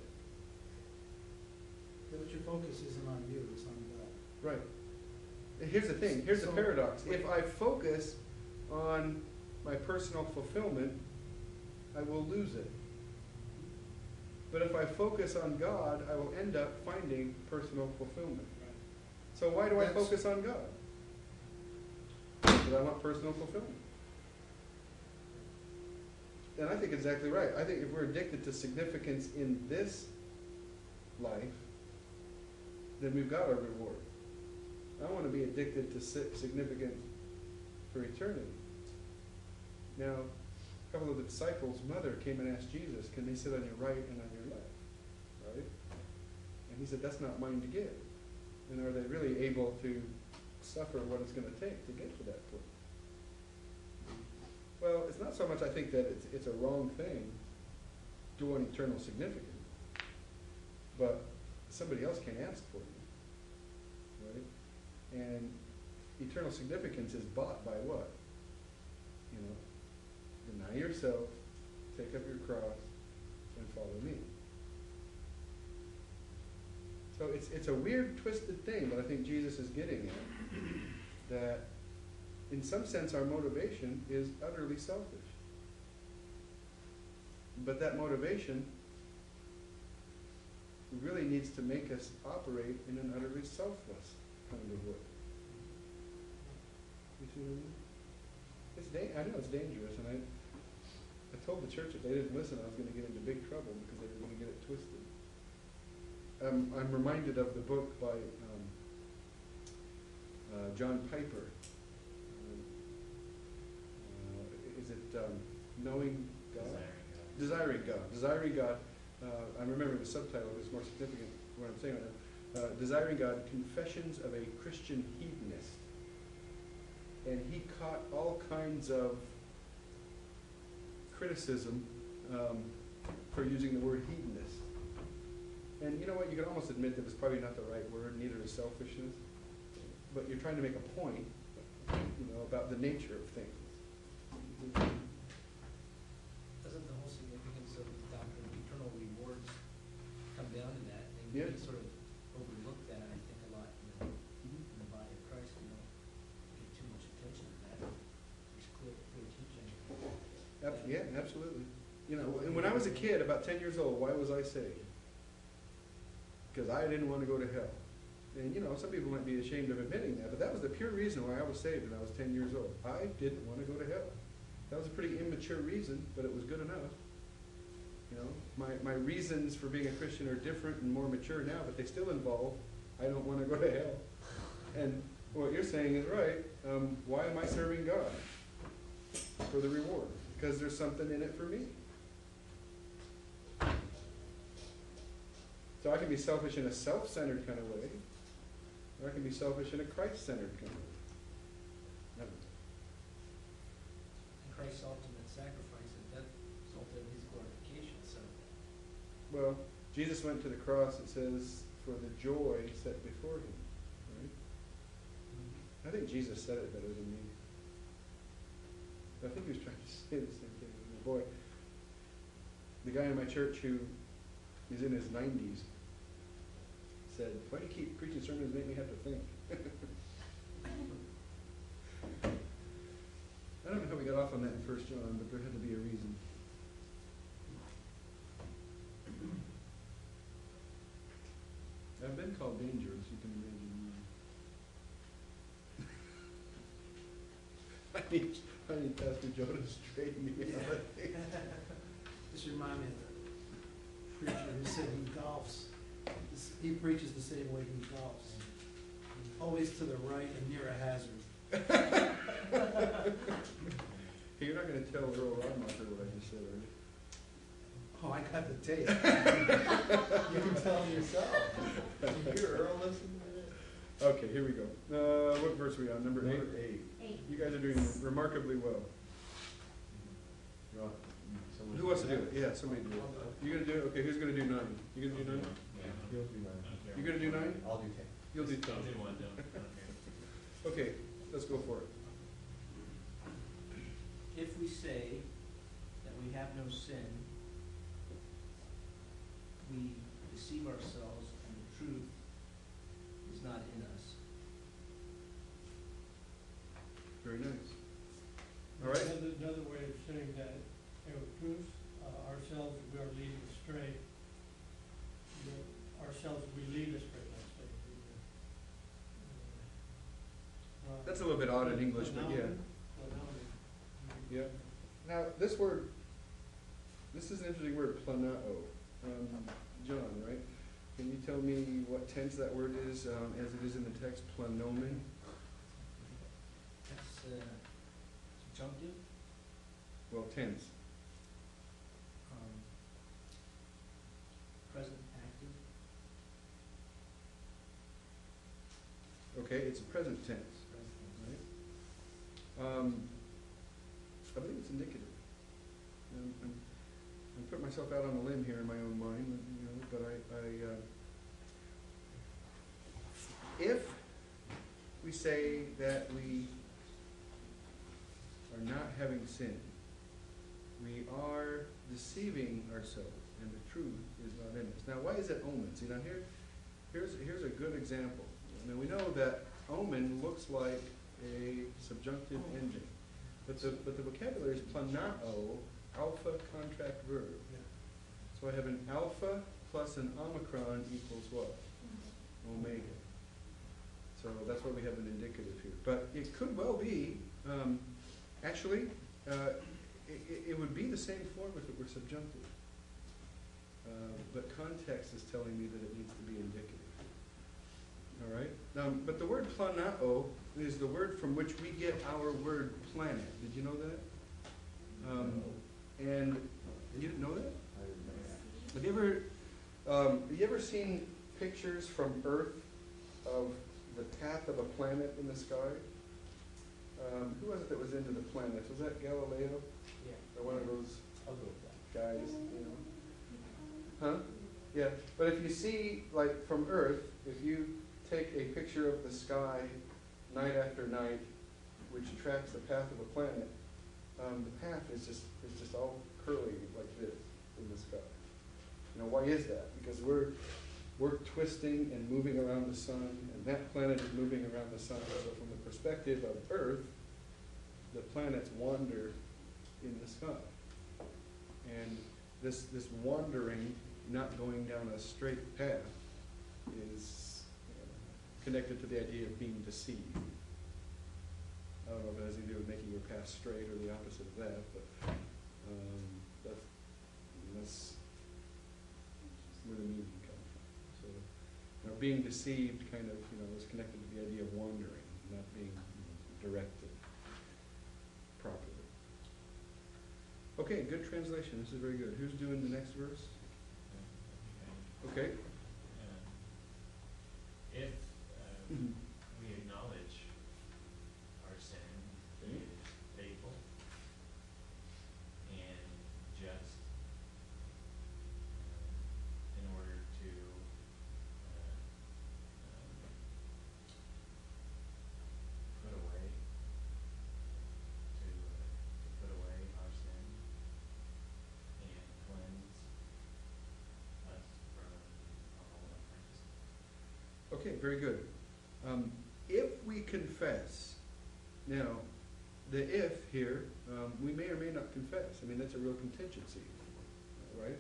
But your focus isn't on you, it's on God. Right. And here's the thing, here's the So- paradox. If I focus on my personal fulfillment, I will lose it. But if I focus on God, I will end up finding personal fulfillment. So why do I That's- focus on God? Because I want personal fulfillment. And I think exactly right. I think if we're addicted to significance in this life, then we've got our reward. I want to be addicted to si- significance for eternity. Now, a couple of the disciples' mother came and asked Jesus, "Can they sit on your right and on your left?" Right? And he said, "That's not mine to give." And are they really able to suffer what it's going to take to get to that point? Well, it's not so much I think that it's, it's a wrong thing to want eternal significance, but somebody else can ask for you, right? And eternal significance is bought by what? You know, deny yourself, take up your cross, and follow me. So it's, it's a weird, twisted thing, but I think Jesus is getting at, that in some sense our motivation is utterly selfish. But that motivation really needs to make us operate in an utterly selfless kind of way. You see what I mean? It's da- I know it's dangerous, and I, I told the church if they didn't listen, I was gonna get into big trouble because they were gonna get it twisted. Um, I'm reminded of the book by, um, uh, John Piper. Uh, Is it, um, Knowing God? Desiring God. Desiring God, Desiring God, uh, I remember the subtitle is more significant what I'm saying right now. Uh, Desiring God, Confessions of a Christian Hedonist. And he caught all kinds of criticism, um, for using the word hedonist. And you know what, you can almost admit that it's probably not the right word, neither is selfishness, but you're trying to make a point, you know, about the nature of things. Doesn't the whole significance of the doctrine of eternal rewards come down to that? And Yeah. we sort of overlook that, I think, a lot in the, in the body of Christ, we don't give too much attention to that. There's clear, clear teaching. Ab- Yeah, absolutely. You know, and when I was a kid, about ten years old, why was I saved? Because I didn't want to go to hell. And, you know, some people might be ashamed of admitting that, but that was the pure reason why I was saved when I was ten years old. I didn't want to go to hell. That was a pretty immature reason, but it was good enough. You know, my, my reasons for being a Christian are different and more mature now, but they still involve, I don't want to go to hell. And what you're saying is right. Um, why am I serving God? For the reward. Because there's something in it for me. So I can be selfish in a self-centered kind of way, or I can be selfish in a Christ-centered kind of way. No. And Christ's ultimate sacrifice and death resulted in his glorification, so. Well, Jesus went to the cross, it says, for the joy set before him. Right? Mm-hmm. I think Jesus said it better than me. I think he was trying to say the same thing. Boy, the guy in my church who is in his nineties said, "Why do you keep preaching sermons that make me have to think?" I don't know how we got off on that in First John, but there had to be a reason. I've been called dangerous, you can imagine. I need, I need Pastor Joe to straighten me out. This remind me the preacher who said he golfs. He preaches the same way he golfs. Always to the right and near a hazard. Hey, you're not gonna tell Earl Radmacher what I just said, are you? Oh, I got the tape. You can tell him yourself. You hear Earl listen to it? Okay, here we go. Uh, what verse are we on? Number eight? Number eight. Eight. You guys are doing remarkably well. You want- someone- Who wants to do it? Yeah, somebody do it. You gonna do it? Okay, who's gonna do nine? You gonna do nine? He'll do mine. You gonna do nine? I'll do ten. You'll do I'll ten. do one, don't, okay. Okay, let's go for it. If we say that we have no sin, we deceive ourselves and the truth is not in us. Very nice. All right. Another, another way of saying that, you know, truth, uh, ourselves, we are leading astray. You know, Ourselves, we lead astray, let's say. Uh, That's a little bit odd in English, but yeah. phenomenon, phenomenon. Yeah. Now, this word, this is an interesting word, planao. Um, John, right? Can you tell me what tense that word is, um, as it is in the text, planomen? That's, uh, subjunctive, Well, tense. um, present active, Okay, it's a present tense, right? Um, I believe it's indicative. Um, I'm, I'm putting myself out on a limb here in my own mind, you know, but I, I, uh, if we say that we are not having sin, we are deceiving ourselves, and the truth is not in us. Now, why is it omen? See, now here, here's, here's a good example. I mean, we know that omen looks like a subjunctive ending, but the, but the vocabulary is planao, alpha contract verb. So I have an alpha plus an omicron equals what? Omega. So that's why we have an indicative here. But it could well be, um, actually, uh, it, it- it would be the same form if it were subjunctive. Uh, but context is telling me that it needs to be indicative. Um, but the word planao is the word from which we get our word planet. Did you know that? Um, and you didn't know that? I didn't know that. Have you ever, um, have you ever seen pictures from Earth of the path of a planet in the sky? Um, who was it that was into the planets? Was that Galileo Yeah. or one of those I'll go with that. guys? You know? Huh? Yeah. But if you see, like from Earth, if you take a picture of the sky night after night, which tracks the path of a planet, um, the path is just, is just all curly like this in the sky. You know, why is that? Because we're, we're twisting and moving around the sun, and that planet is moving around the sun. So from the perspective of Earth, the planets wander in the sky. And this, this wandering, not going down a straight path, is connected to the idea of being deceived. I don't know if it has anything to do with making your path straight or the opposite of that, but um, that's, that's where the meaning comes from. So, you know, being deceived kind of, you know, is connected to the idea of wandering, not being directed properly. Okay, good translation. This is very good. Who's doing the next verse? Okay. If, we acknowledge our sin, he Okay. is faithful and just uh, in order to, uh, um, put away, to put away our sin and cleanse us from all unrighteousness. Okay, very good. Um, if we confess, now, the if here, um, we may or may not confess. I mean, that's a real contingency, right?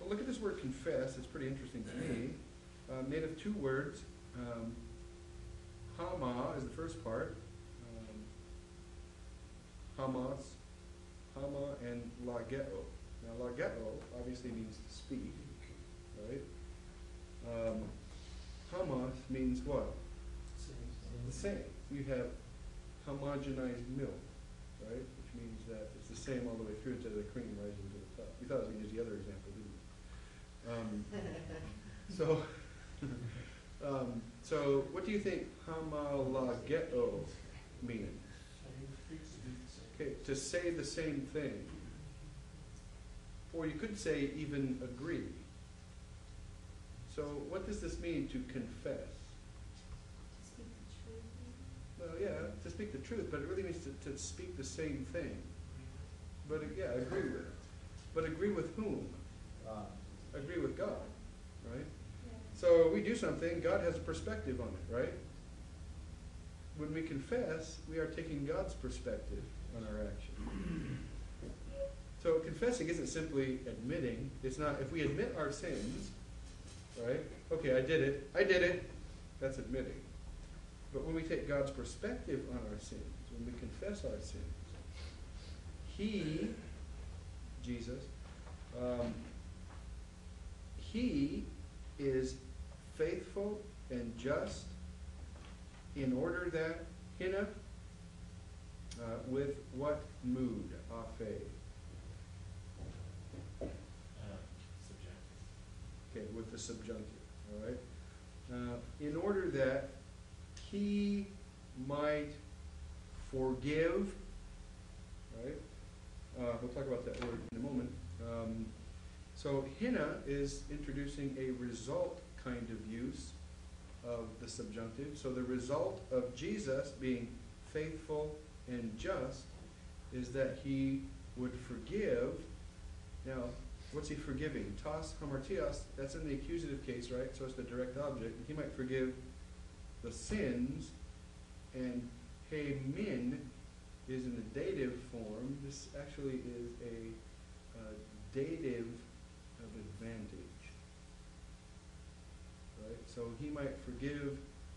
Well, look at this word confess. It's pretty interesting to me. Uh, made of two words. Um, hama is the first part. Um, hamas, hama, and lageo. Now, lageo obviously means to speak, right? Um, Hamas means what? The same. You have homogenized milk, right? Which means that it's the same all the way through until the cream rises to the top. You thought I was going to use the other example, didn't you? Um, so, um, so what do you think hamalageo means? Okay, to say the same thing. Or you could say even agree. So what does this mean to confess? To speak the truth, maybe? Well, yeah, to speak the truth, but it really means to, to speak the same thing. But, yeah, agree with. But agree with whom? Uh, Agree with God, right? Yeah. So we do something, God has a perspective on it, right? When we confess, we are taking God's perspective on our action. So confessing isn't simply admitting, it's not, if we admit our sins, right? Okay, I did it, I did it, that's admitting. But when we take God's perspective on our sins, when we confess our sins, He, Jesus, um, He is faithful and just in order that, hina, uh, with what mood, afe? Um. Okay, with the subjunctive, all right? Uh, in order that he might forgive, right? Uh, we'll talk about that word in a moment. Um, so hina is introducing a result kind of use of the subjunctive. So the result of Jesus being faithful and just is that he would forgive. Now, what's he forgiving? Tas hamartios, that's in the accusative case, right? So it's the direct object. He might forgive the sins, and he min is in the dative form. This actually is a uh, dative of advantage. Right? So he might forgive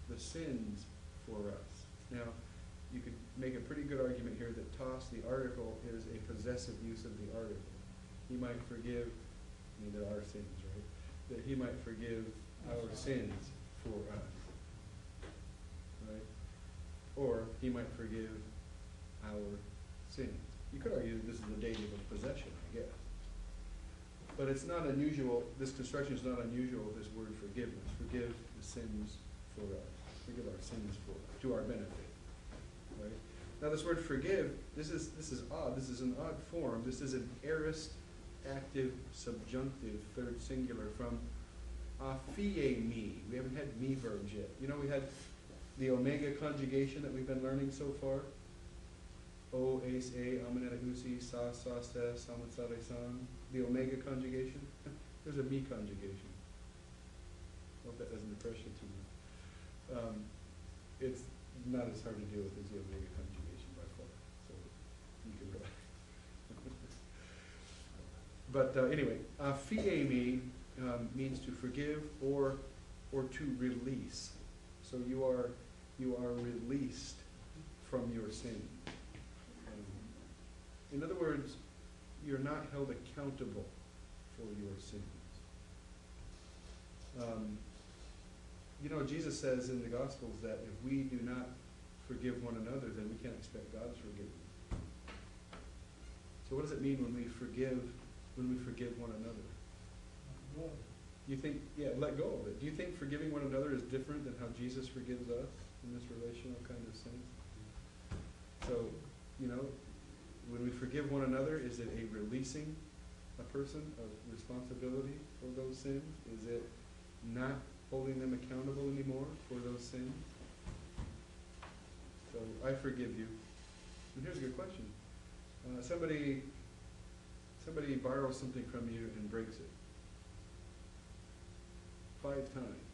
the sins for us. Now, you could make a pretty good argument here that toss, the article, is a possessive use of the article. He might forgive, I mean, there are sins, right? That he might forgive our sins for us. Or he might forgive our sins. You could argue that this is the dative of possession, I guess. But it's not unusual, this construction is not unusual, with this word forgiveness. Forgive the sins for us. Forgive our sins for us, to our benefit. Right? Now this word forgive, this is this is odd. This is an odd form. This is an aorist active subjunctive third singular from afie me. We haven't had me verbs yet. You know we had the omega conjugation that we've been learning so far. O, ace, a, sa, sa, se, samat, sare, san, the omega conjugation. There's a me conjugation. Hope that doesn't depress you too much. Um, it's not as hard to deal with as the omega conjugation by far, so you can relax. But uh, anyway, uh, um, means to forgive or or to release. So you are you are released from your sin. In other words, you're not held accountable for your sins. Um, you know, Jesus says in the Gospels that if we do not forgive one another, then we can't expect God's forgiveness. So what does it mean when we forgive when we forgive one another? You think, yeah, let go of it. Do you think forgiving one another is different than how Jesus forgives us in this relational kind of sense? So, you know, when we forgive one another, is it a releasing a person of responsibility for those sins? Is it not holding them accountable anymore for those sins? So I forgive you. And here's a good question. Uh, somebody, somebody borrows something from you and breaks it five times.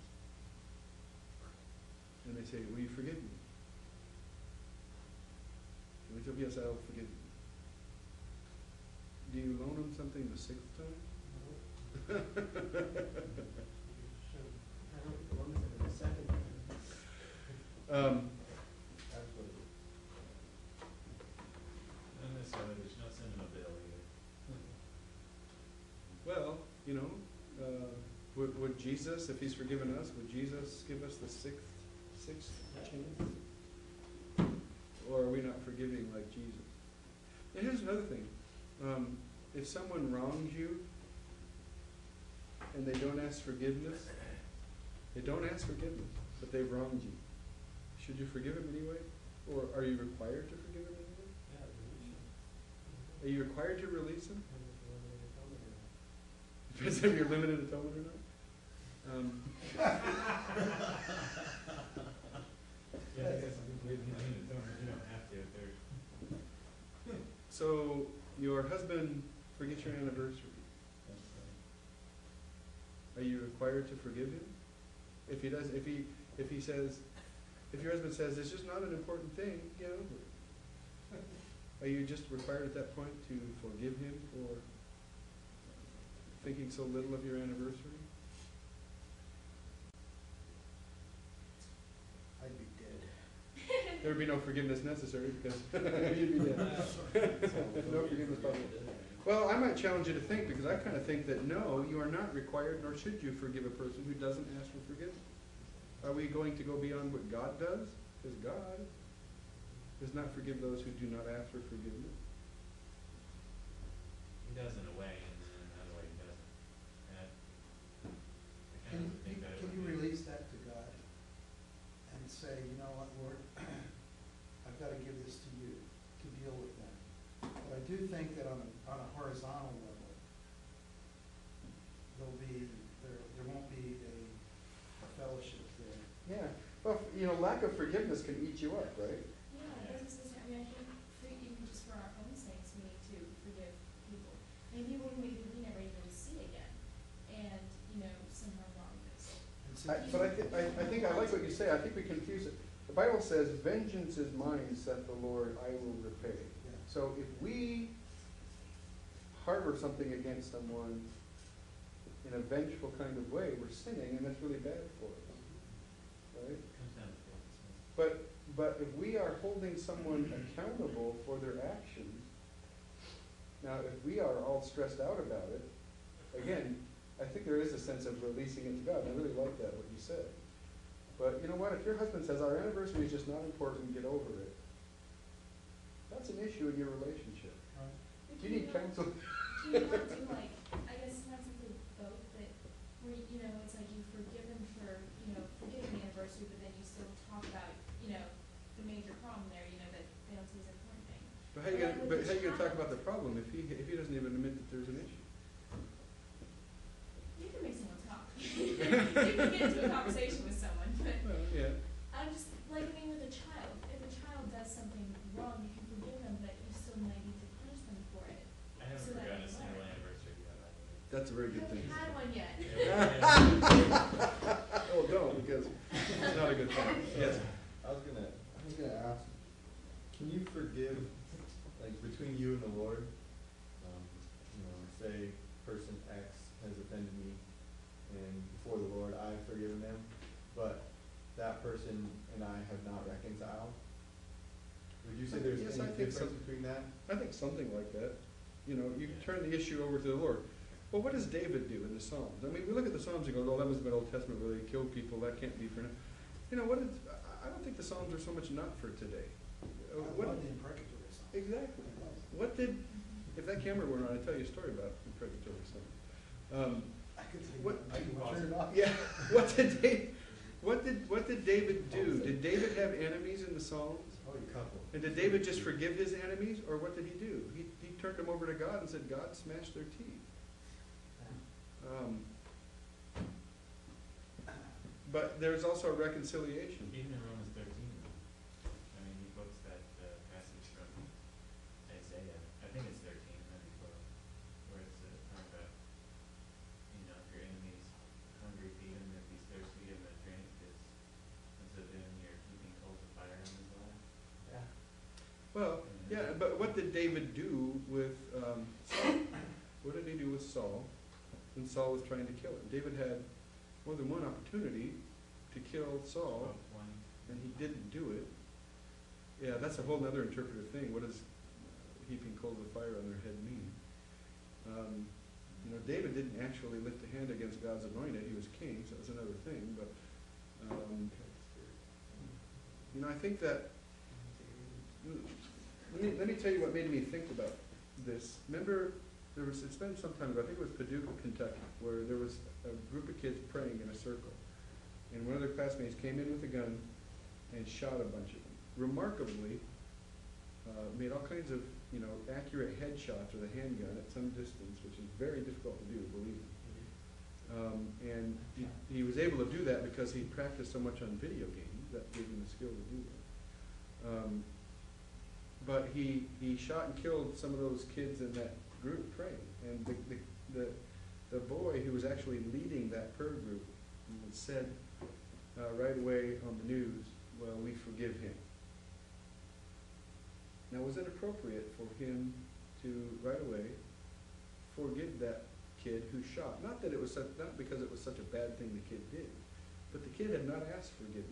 And they say, will you forgive me? And we say, yes, I'll forgive you. Do you loan them something the sixth time? no. I don't want to the second time. Um, That's what it is. Not necessarily, there's no sending a bill either. well, you know, uh, would, would Jesus, if he's forgiven us, would Jesus give us the sixth, sixth chance? Or are we not forgiving like Jesus? And here's another thing. Um, if someone wrongs you and they don't ask forgiveness, they don't ask forgiveness, but they've wronged you. Should you forgive them anyway? Or are you required to forgive them anyway? Are you required to release them? it. Depends if you're limited atonement or not. Um, So your husband forgets your anniversary. Are you required to forgive him? If he does, if he, if he says, if your husband says, it's just not an important thing, get over it. Are you just required at that point to forgive him for thinking so little of your anniversary? I'd be dead. There would be no forgiveness necessary because you'd be dead. No forgiveness possible. Well, I might challenge you to think, because I kind of think that no, you are not required, nor should you forgive a person who doesn't ask for forgiveness. Are we going to go beyond what God does? Because God does not forgive those who do not ask for forgiveness. he does in a way, and then another way he doesn't. And I, I Can kind of you, think that it can would you be. release that to God and say, you know what, Lord, I've gotta give this to you to deal with them. But I do think that on a, on a horizontal level, there'll be, there, there won't be a a fellowship there. Yeah, well, you know, lack of forgiveness can eat you up, right? Yeah, it doesn't, I mean, I think even just for our own sakes, we need to forgive people. Maybe when we, we never even see again, and, you know, somehow wronged us. I, but I, thi- I, I think, I like what you say, I think we confuse it. The Bible says, vengeance is mine, saith the Lord, I will repay. Yeah. So if we harbor something against someone in a vengeful kind of way, we're sinning, and that's really bad for us, right? Comes down to faith, so. But, but if we are holding someone accountable for their actions, now, if we are all stressed out about it, again, I think there is a sense of releasing it to God, I really like that, what you said. But you know what, if your husband says, our anniversary is just not important, get over it, that's an issue in your relationship. Right. But You can need not- counsel. Can you not do like, problem if he, if he doesn't even admit that there's an issue? You can make someone talk. you can get into a conversation with someone, but well, yeah. I'm just like I mean with a child. If a child does something wrong, you can forgive them, but you still might need to punish them for it. I haven't so forgotten a single anniversary yet. That's a very good thing. I haven't had one yet. oh, don't, because it's not a good thing. Yes. I was gonna, I was gonna ask. Can you forgive between you and the Lord? Um, you know, say person X has offended me, and before the Lord, I've forgiven them, but that person and I have not reconciled? Would you say there's Yes, I any think so. difference between that? I think something like that. You know, you turn the issue over to the Lord. Well, what does David do in the Psalms? I mean, we look at the Psalms and go, oh, that must have been Old Testament where they killed people, that can't be for now. You know, what is, I- I don't think the Psalms are so much not for today. Uh, I what- love the imprecatory song. Exactly. I love it. What did, if that camera were on, I'd tell you a story about imprecatory Psalms. Um, I could take, What- I can turn it off. yeah, what did David, what did, what did David do? Did David have enemies in the Psalms? Oh, you couple. And did David just forgive his enemies, or what did he do? He, he turned them over to God and said, God, smash their teeth. Um, But there's also a reconciliation. Even in Romans thirteen, I mean, he quotes that uh, passage from Isaiah, I think it's thirteen, maybe twelve, where it's uh, talking about, you know, if your enemy's hungry, feed him, if he's thirsty, give him a drink, because instead of him, you're keeping coals of fire in his life. Yeah. Well, yeah, but what did David do with um, Saul? What did he do with Saul when Saul was trying to kill him? David had more than one opportunity to kill Saul, and he didn't do it. Yeah, that's a whole other interpretive thing. What does heaping coals of fire on their head mean? Um, you know, David didn't actually lift a hand against God's anointed. He was king, so that was another thing. But um, you know, I think that let me, let me tell you what made me think about this. Remember, there was, it's been some time ago, I think it was Paducah, Kentucky, where there was a group of kids praying in a circle. And one of their classmates came in with a gun and shot a bunch of them. Remarkably, uh, made all kinds of, you know, accurate headshots with a handgun at some distance, which is very difficult to do, believe me. Um, and he, he was able to do that because he practiced so much on video games, that gave him the skill to do that. Um, but he, he shot and killed some of those kids in that group praying. And the, the, the, the boy who was actually leading that prayer group said uh, right away on the news, well, we forgive him. Now, was it appropriate for him to right away forgive that kid who shot? Not that it was such, not because it was such a bad thing the kid did, but the kid had not asked forgiveness.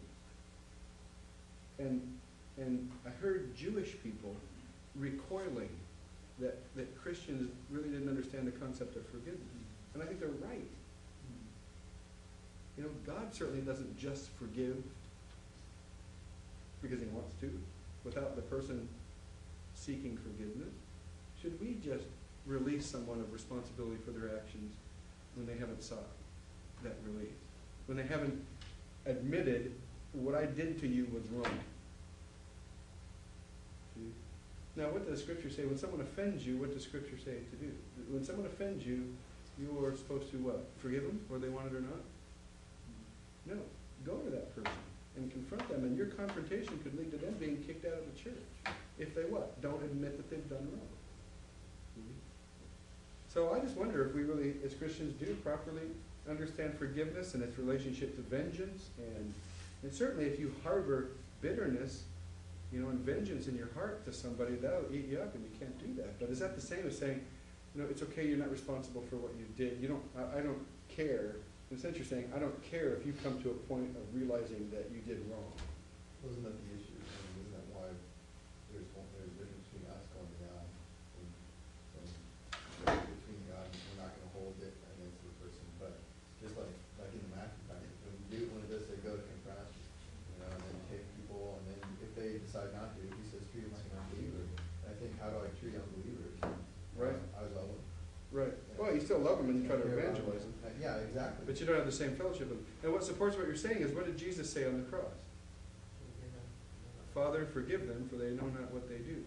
And and I heard Jewish people recoiling that, that Christians really didn't understand the concept of forgiveness. And I think they're right. You know, God certainly doesn't just forgive because he wants to, without the person seeking forgiveness. Should we just release someone of responsibility for their actions when they haven't sought that release? When they haven't admitted what I did to you was wrong? See? Now, what does Scripture say? When someone offends you, what does Scripture say to do? When someone offends you, you are supposed to what? Forgive them, whether they want it or not? No. Go to that person and confront them, and your confrontation could lead to them being kicked out of the church. If they what? Don't admit that they've done wrong. Mm-hmm. So I just wonder if we really, as Christians, do properly understand forgiveness and its relationship to vengeance, and, and certainly if you harbor bitterness, you know, and vengeance in your heart to somebody, that'll eat you up, and you can't do that. But is that the same as saying, you know, it's okay, you're not responsible for what you did. You don't, I, I don't care. In a sense, you're saying, I don't care if you come to a point of realizing that you did wrong. Wasn't that the issue? I mean, isn't that why there's, one- there's a difference between us going to God and, and between God, and we're not gonna hold it against the person, but just like, like in the Matthew passage, when you do, when it does say go to confront, you know, and then take people, and then if they decide not to, he says treat them like an unbeliever. And I think, how do I treat unbelievers? Right. I was all. Right. Well, you still love them and you try to evangelize them, Yeah, exactly. but you don't have the same fellowship with them. And what supports what you're saying is, what did Jesus say on the cross? Father, forgive them, for they know not what they do.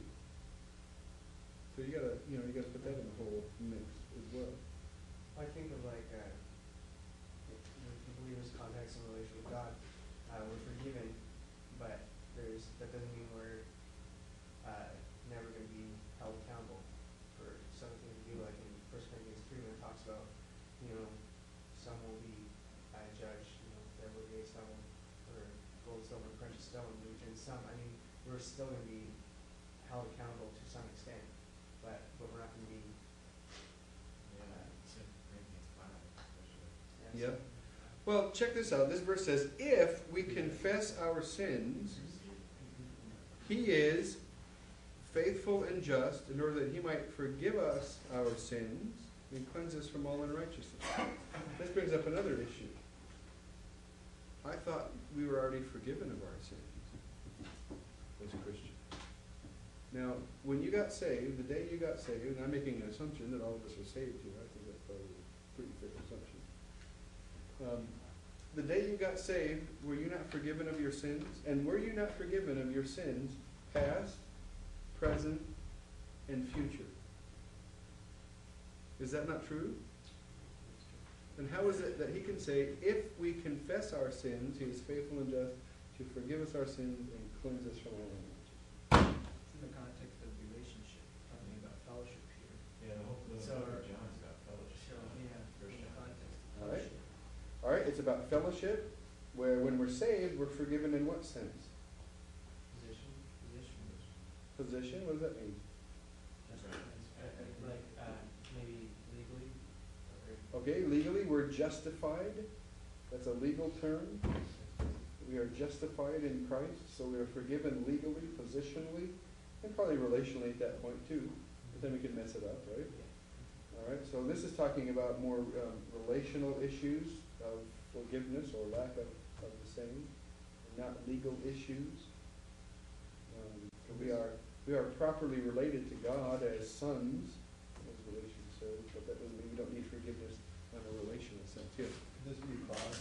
So you gotta, you know, you gotta put that in the whole mix as well. I think of like, uh, the the believer's context and relation with God, uh, we're forgiven, but there's, that doesn't mean we're, uh, never gonna be held accountable for some things we do, like in First Corinthians three, when it talks about, you know, some will be uh, judged, you know, there will be some or gold, silver, and precious stone, which in some, I mean, we're still gonna be held accountable to some extent, but, but we're not gonna be, Yeah, it's in Corinthians five, especially. yeah. Yep. Well, check this out. This verse says, if we confess our sins, he is faithful and just in order that he might forgive us our sins and cleanse us from all unrighteousness. This brings up another issue. I thought we were already forgiven of our sins as Christians. Now, when you got saved, the day you got saved, and I'm making an assumption that all of us are saved here, I think that's probably a pretty fair assumption. Um, the day you got saved, were you not forgiven of your sins? And were you not forgiven of your sins, past, present, and future? Is that not true? And how is it that he can say, if we confess our sins, he is faithful and just to forgive us our sins and cleanse us from all unrighteousness? It's in the context of relationship, talking about fellowship here. Yeah, the whole, So- book of John's got fellowship. Yeah, First in the context of All right. fellowship. All right, it's about fellowship, where when we're saved, we're forgiven in what sense? Position, position. Position, what does that mean? Just Right. Uh, uh, Like, uh, maybe legally, or, Okay, legally, we're justified. That's a legal term. We are justified in Christ, so we are forgiven legally, positionally, and probably relationally at that point too. But then we can mess it up, right? All right, so this is talking about more um, relational issues of forgiveness or lack of, of the same, not legal issues. Um, We are, we are properly related to God as sons, as Galatians says, but that doesn't mean we don't need forgiveness in a relational sense, yes. Could this be a clause,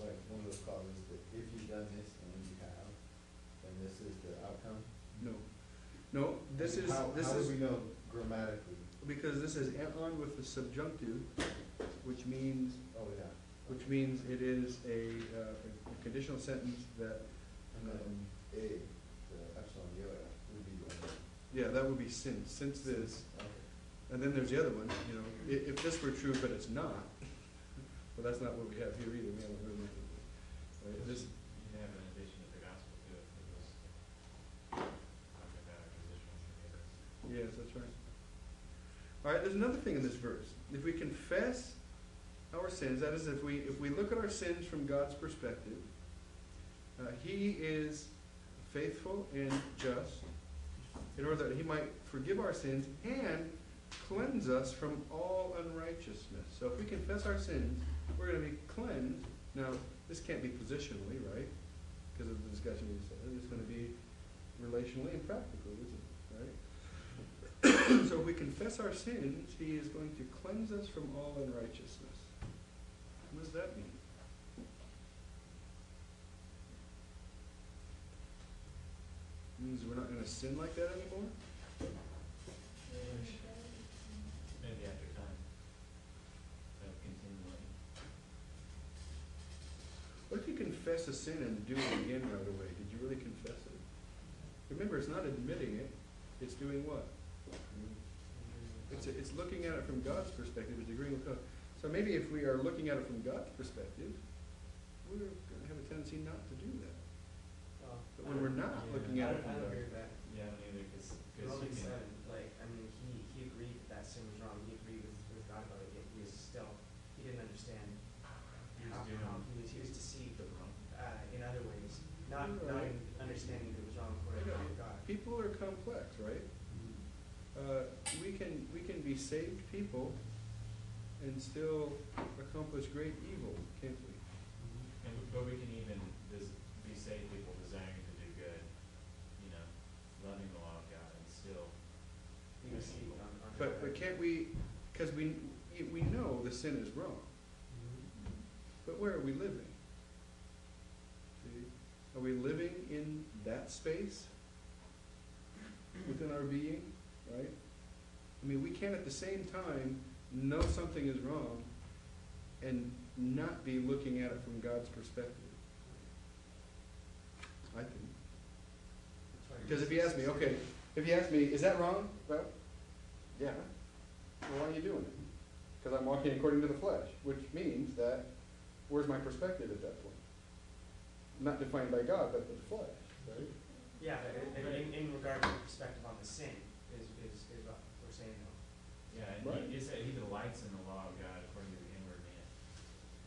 like one of those clauses that if you've done this and you have, then this is the outcome? No, no, this is, How, this how is, do we know grammatically? because this is ean with the subjunctive, which means, Oh, yeah. which means it is a, uh, a conditional sentence that, And then A, the epsilon iota would be one. yeah, that would be since, since this. Okay. And then there's the other one, you know, i- if this were true, but it's not, well, that's not what we have here either, right, this, You have an addition to the gospel too, if it was talking about our positional forgiveness. Yes, that's right. All right, there's another thing in this verse, if we confess our sins, that is, if we, if we look at our sins from God's perspective, uh, he is faithful and just, in order that he might forgive our sins and cleanse us from all unrighteousness. So if we confess our sins, we're gonna be cleansed. Now, this can't be positionally, right? Because of the discussion we just had. It's gonna be relationally and practically? So if we confess our sins, he is going to cleanse us from all unrighteousness. What does that mean? Means we're not gonna sin like that anymore? Maybe after time. Of continually. What if you confess a sin and do it again right away? Did you really confess it? Remember, it's not admitting it, it's doing what? It's, it's looking at it from God's perspective, it's agreeing with God. So maybe if we are looking at it from God's perspective, we're gonna have a tendency not to do that. well. But when we're not Yeah. looking I at it from I don't God. agree with that. Yeah, I don't either, cause, cause you Romans can. seven, like, I mean, he, he agreed that that sin was wrong, he agreed with, with God about it, yet he was still, he didn't understand He was how, doing how he was, he was deceived, the wrong. uh, in other ways, not, not Right. in understanding that it was wrong according to the word of God. People are complex, right? Uh, we can, we can be saved people and still accomplish great evil, can't we? And, but we can even des- be saved people desiring to do good, you know, loving the law of God and still. He was deceived on, on. But, but can't we, cause we, we know the sin is wrong, Mhm. but where are we living? See, are we living in that space? Within our being, right? I mean, we can't at the same time know something is wrong and not be looking at it from God's perspective. I think. Because if you ask me, okay, if you ask me, is that wrong? Well, yeah. Well, why are you doing it? because I'm walking according to the flesh, which means that, where's my perspective at that point? Not defined by God, but the flesh, right? Yeah, in, in, in regard to perspective on the sin, is, is, is what we're saying though. Yeah, and Right. he, it said he delights in the law of God according to the inward man.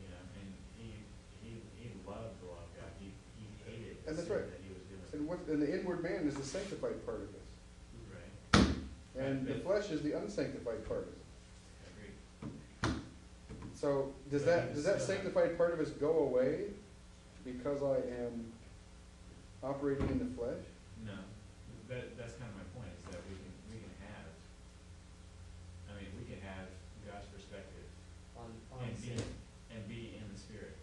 You know, and he, he, he loved the law of God, he, he hated the And that's sin right. that he was doing. And what, and the inward man is the sanctified part of this, Right, and the flesh is the unsanctified part of. I agree. So, does that, does that sanctified part of us go away because I am operating in the flesh? No, that, that's kind of my point, is that we can, we can have, I mean, we can have God's perspective On, on and be, sin. and be in the spirit,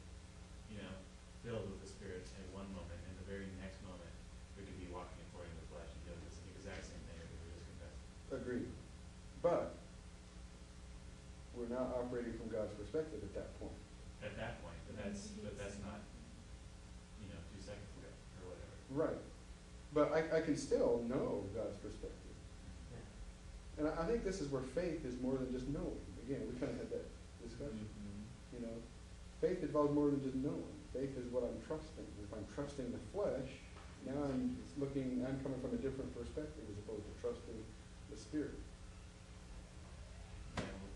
you know, filled with the spirit at one moment, and the very next moment, we could be walking according to the flesh and doing this exact same thing that we were just confessing. Agreed. But, we're not operating from God's perspective at that point. At that point, but that's, but that's not, you know, two seconds ago, or whatever. Right. But I, I can still know God's perspective. Yeah. And I, I think this is where faith is more than just knowing. Again, we kind of had that discussion, mm-hmm. you know. Faith involves more than just knowing. Faith is what I'm trusting. If I'm trusting the flesh, now I'm looking, I'm coming from a different perspective as opposed to trusting the spirit. Yeah, well,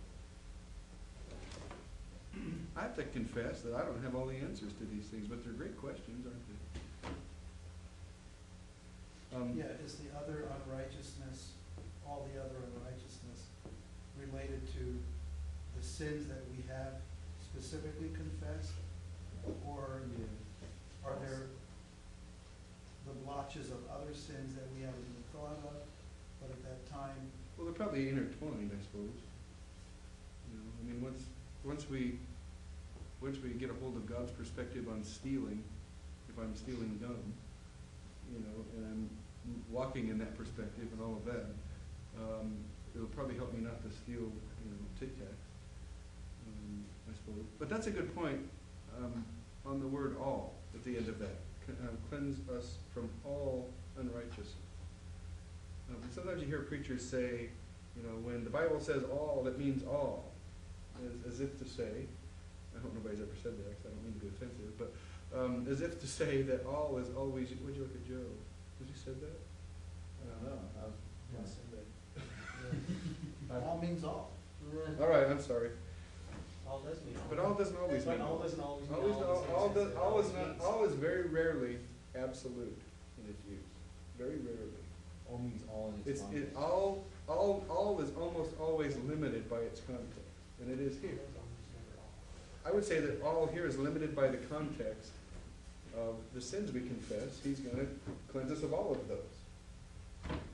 I have to confess that I don't have all the answers to these things, but they're great questions, aren't they? Um, Yeah, is the other unrighteousness, all the other unrighteousness related to the sins that we have specifically confessed? Or are there the blotches of other sins that we haven't even thought of, but at that time, Well, they're probably intertwined, I suppose. You know, I mean, once, once we, once we get a hold of God's perspective on stealing, if I'm stealing dumb, you know, and I'm walking in that perspective and all of that, um, it'll probably help me not to steal, you know, Tic Tacs, um, I suppose. But that's a good point, um, on the word all at the end of that. Uh, Cleanse us from all unrighteousness. Um, sometimes you hear preachers say, you know, when the Bible says all, it means all, as, as if to say, I hope nobody's ever said that, 'cause I don't mean to be offensive, but um, as if to say that all is always. Would you look at Joe? Has he said that? I don't know, I was, Yes. all means all. All right, I'm sorry, All does mean all. but all doesn't always mean But all doesn't always mean Always, all. in the all, all, does, all is not, all is very rarely absolute in its use. Very rarely. all means all in its It's, context. it, all, all, all is almost always limited by its context, and it is here. All is never all. I would say that all here is limited by the context of the sins we confess. He's gonna cleanse us of all of those.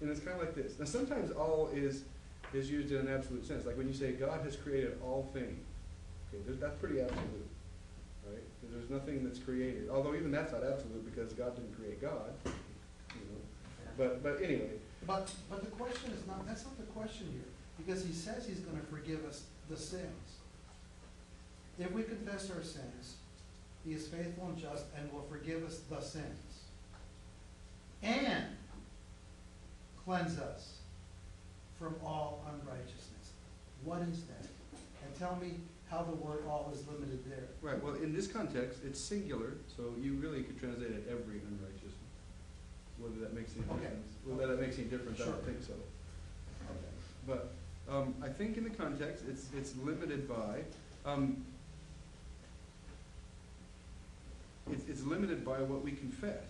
And it's kind of like this. Now, sometimes all is, is used in an absolute sense. Like when you say God has created all things. Okay, that's pretty absolute, right? Because there's nothing that's created. Although even that's not absolute because God didn't create God. You know. But, but anyway, But, but the question is not, that's not the question here, because he says he's gonna forgive us the sins. If we confess our sins, he is faithful and just and will forgive us the sins. And cleanse us from all unrighteousness. What is that? And tell me how the word all is limited there. right, well, in this context, it's singular, so you really could translate it every unrighteousness. Whether that makes any Okay. difference, whether that makes any difference, sure. I don't think so. But, um, I think in the context, it's, it's limited by, um, it's, it's limited by what we confess.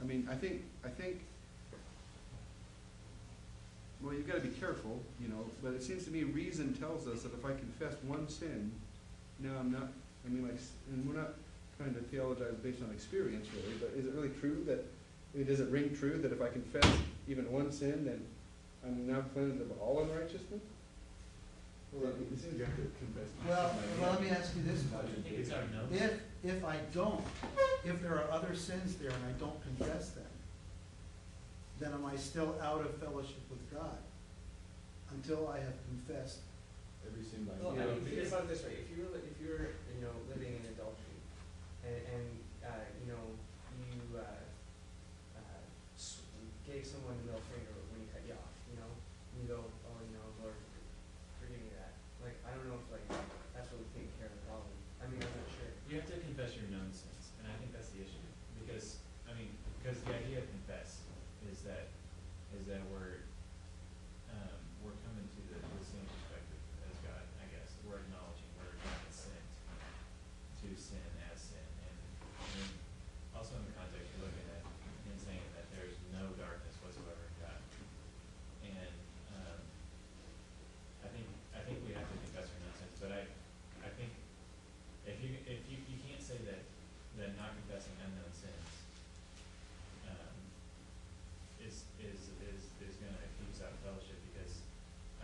I mean, I think, I think, well, you've gotta be careful, you know, but it seems to me reason tells us that if I confess one sin, now I'm not, I mean, like, and we're not trying to theologize based on experience really, but is it really true that, I mean, does it ring true that if I confess even one sin, then I'm now cleansed of all unrighteousness? Well, it seems you have to confess. Well, well, let me ask you this I question. think it's our notes. If, if I don't, if there are other sins there and I don't confess them, then am I still out of fellowship with God until I have confessed? Every sin by. Well, Yeah. I mean, think about it this way, if you're if you were, you know, living in adultery, and, and, uh, you know, you, uh, uh, s- gave someone the middle finger when he cut you off, you know, and you go, oh, you know, Lord, forgive me that, like, I don't know if confess your known sins, and I think that's the issue, because, I mean, because the idea of confess is that, is that we're, um, we're coming to the, the same perspective as God, I guess, we're acknowledging we're not sent to sin as sin, and, I mean, also in the context, you're looking at, him saying that there's no darkness whatsoever in God. And, um, I think, I think we have to confess our known sins, but I, I think if you, if you, you can't say that, that not confessing unknown sins, um, is, is, is, is gonna keep us out of fellowship, because,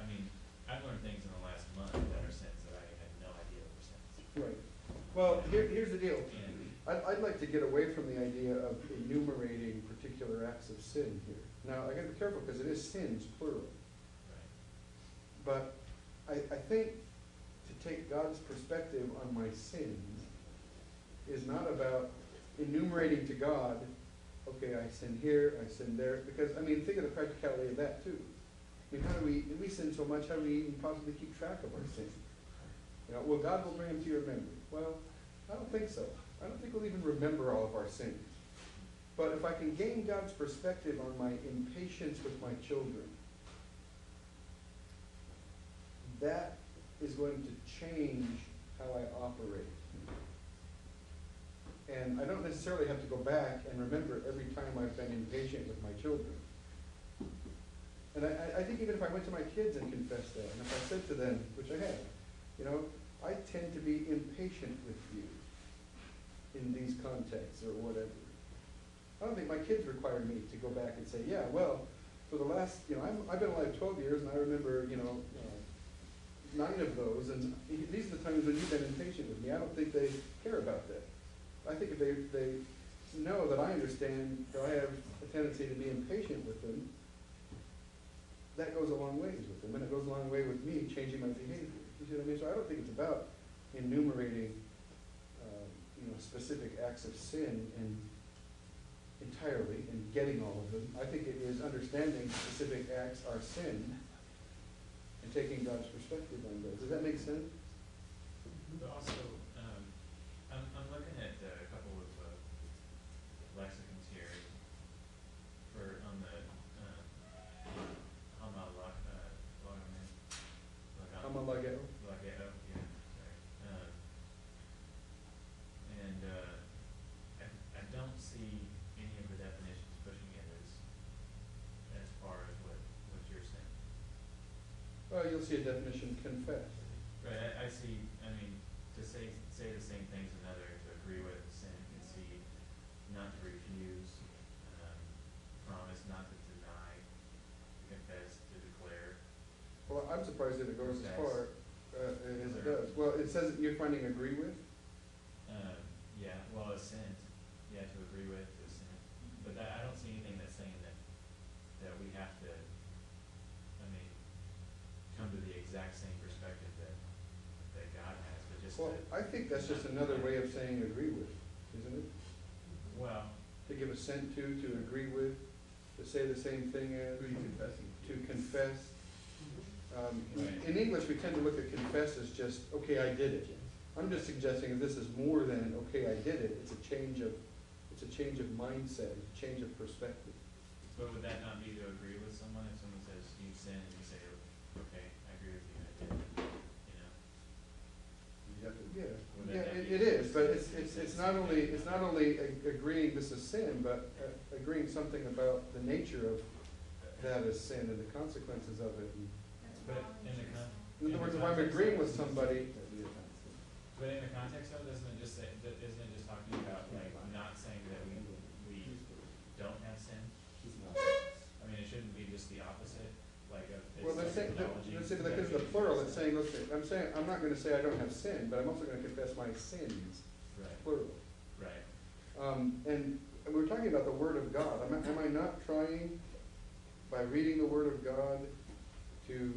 I mean, I've learned things in the last month that are sins that I had no idea were sins. Right. Well, here, here's the deal. And, I'd, I'd like to get away from the idea of enumerating particular acts of sin here. Now, I gotta be careful, because it is sins, plural. right, But I, I think to take God's perspective on my sins is not about enumerating to God, okay, I sin here, I sin there, because, I mean, think of the practicality of that too. I mean, how do we, if we sin so much, how do we even possibly keep track of our sin? You know, well, God will bring them to your memory. Well, I don't think so. I don't think we'll even remember all of our sins. But if I can gain God's perspective on my impatience with my children, that is going to change how I operate. And I don't necessarily have to go back and remember every time I've been impatient with my children. And I, I- think even if I went to my kids and confessed that, and if I said to them, which I have, you know, I tend to be impatient with you in these contexts or whatever. I don't think my kids require me to go back and say, yeah, well, for the last, you know, I'm, I've been alive twelve years and I remember, you know, uh, nine of those, and these are the times when you've been impatient with me. I don't think they care about that. I think if they, they know that I understand that I have a tendency to be impatient with them, that goes a long ways with them, and it goes a long way with me changing my behavior. You see what I mean? So I don't think it's about enumerating, you know, specific acts of sin and entirely and getting all of them. I think it is understanding specific acts are sin and taking God's perspective on those. Does that make sense? but also, um, I'm, I'm looking at uh, a couple of, uh, lexicons here for, on the, uh, Hama Log, uh, Logamen. Logan- Homologeo? Logeo, yeah, sorry. Um, and, uh, I, I don't see any of the definitions pushing it as, as far as what, what you're saying. Well, you'll see a definition, confess. Right, I, I see, I mean, to say, say the same things another, to agree with, sin, concede, not to refuse, um, promise, not to deny, to confess, to declare. Well, I'm surprised that it goes as far, uh, as it does. Well, it says that you're finding agree with? Um, yeah, well, assent, yeah, to agree with, to assent, but that, I don't see anything that's saying that, that we have to, I mean, come to the exact same perspective that, that God has, but just Well, I think that's just another way of saying agree with, isn't it? well, To give assent to, to agree with, to say the same thing as. Who are you confessing To confess. Um, in- Right. in English, we tend to look at confess as just, okay, I did it. I'm just suggesting that this is more than, okay, I did it, it's a change of, it's a change of mindset, a change of perspective. but would that not be to agree with someone, if someone says you sin, and you say, okay, I agree with you, I did, it," you know? You have to. Yeah, Would yeah, that it, it is, but it's, it's, it's not only, it's not only a- agreeing this is sin, but uh, agreeing something about the nature of that as sin and the consequences of it. But in the con- In other words, if I'm agreeing with somebody, That'd be offensive. But in the context of, it, doesn't it just say, that- isn't it just talking about, like, not saying that we, we don't have sin? He's not. I mean, it shouldn't be just the opposite, like, of, well, it's let's say, like acknowledging. let's say, like, it's the plural, it's saying, let's I'm saying, I'm not gonna say I don't have sin, but I'm also gonna confess my sins, Right, plural. right. Um, and we're talking about the Word of God. Am I, am I not trying, by reading the Word of God, to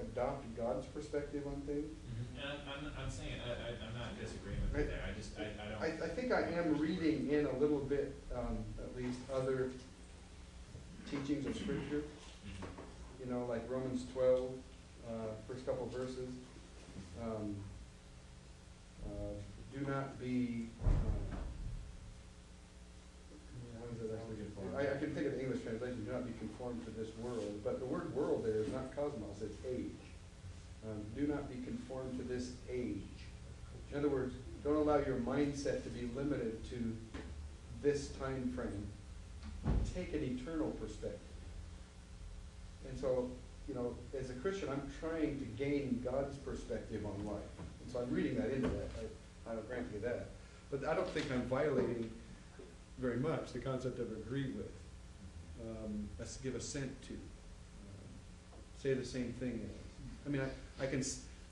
adopt God's perspective on things? And I'm, I'm, I'm saying, I, I, I'm not disagreeing with you there, I just, I, I don't. I, I think I am reading in a little bit, um, at least other teachings of Scripture, Mhm. you know, like Romans twelve, uh, first couple verses. Um, uh, Deut- not be, how does it actually get formed? I, I can think of the English translation, do not be conformed to this world, but the word world there is not cosmos, it's age. Um, do not be conformed to this age. In other words, don't allow your mindset to be limited to this time frame. Take an eternal perspective. And so, you know, as a Christian, I'm trying to gain God's perspective on life. And so I'm reading that into that. I, I'll grant you that. But I don't think I'm violating very much the concept of agree with, um, let's give assent to, um, say the same thing. I mean, I, I can,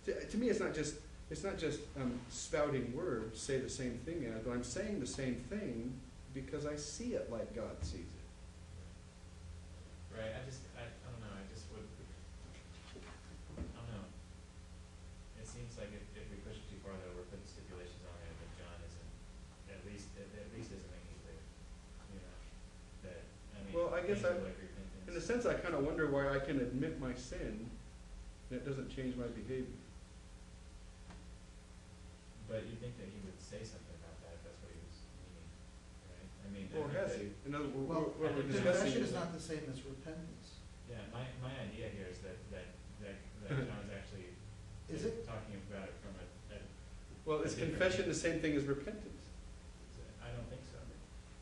to, to me, it's not just, it's not just um, spouting words, say the same thing as, but I'm saying the same thing because I see it like God sees it. Right, I just, I, I don't know, I just would, I don't know. It seems like if, if we push it too far, though, we're putting stipulations on there that John isn't, at least, at, at least isn't making clear, you know, that, I mean, Well, I guess things I- like repentance. In a sense, I kind of wonder why I can admit my sin, and it doesn't change my behavior. But you'd think that he would say something about that, if that's what he was meaning, right? I mean, I Well, think has that- he? In other words, Well, what we're I think discussing confession is. is not the same as repentance. Yeah, my, my idea here is that, that, that, that John's actually Is it? talking about it from a, a, Well, is confession the same thing as repentance? I don't think so.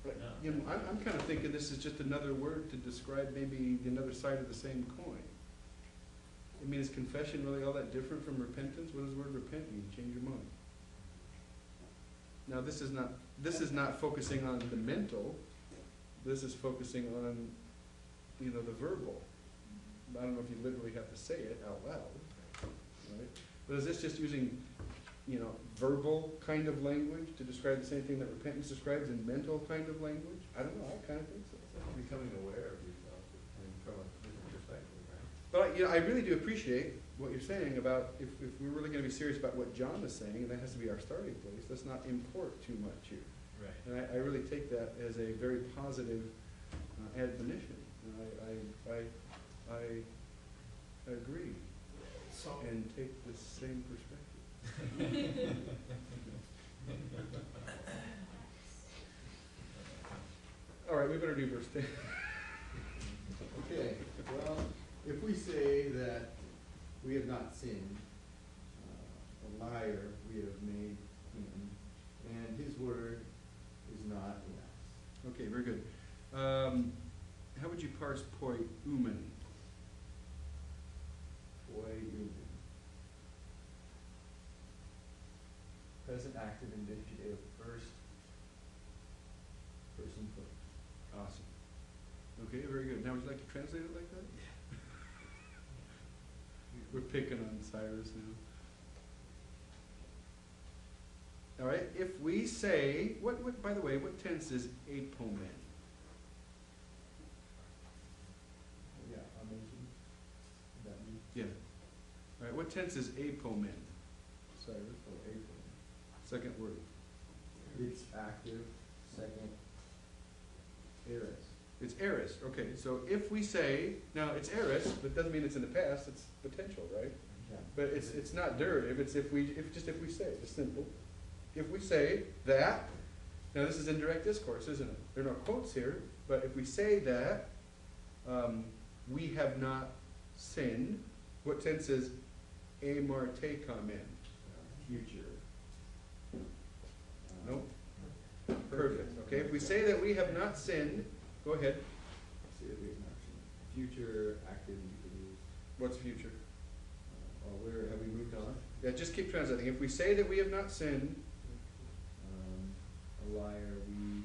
But, You know, I'm, I'm kind of thinking this is just another word to describe maybe another side of the same coin. I mean, is confession really all that different from repentance? What does the word repent mean? Change your mind. Now, this is not, this is not focusing on the mental, this is focusing on, you know, the verbal. I don't know if you literally have to say it out loud, right? But is this just using, you know, verbal kind of language to describe the same thing that repentance describes in mental kind of language? I don't know, I kind of think so. Becoming aware of yourself and from a different perspective, right? But, I- you know, I really do appreciate what you're saying about, if, if we're really gonna be serious about what John is saying, and that has to be our starting place, let's not import too much here. Right. And I, I really take that as a very positive uh, admonition. And I, I, I, I agree So, and take the same perspective. All right, we better do verse ten. Okay, well, if we say that we have not sinned, uh, a liar we have made him, and his word is not in us. Okay, very good. Um, how would you parse poi umen? Boy, Present active indicative first person put. Awesome. Okay, very good. Now, would you like to translate it like that? Yeah. We're picking on Cyrus now. All right, if we say, what, what, by the way, what tense is eipomen? Yeah, I mentioned that we, Yeah. All right, what tense is eipomen? Cyrus, oh, April. Second word. It's active, second, aorist. It's aorist, okay, so if we say, now, it's aorist, but doesn't mean it's in the past, it's potential, right? Yeah. But it's, it's not derivative, it's if we, if, just if we say, it's simple. If we say that, now this is indirect discourse, isn't it? There are no quotes here, but if we say that, um, we have not sinned, what tense is hemartekamen? Future. Nope. Perfect, okay, if we say that we have not sinned, go ahead, See if we have not sinned. Future active what's future? Uh, oh, where, have we moved on? Yeah, just keep translating, if we say that we have not sinned, Um, a liar, we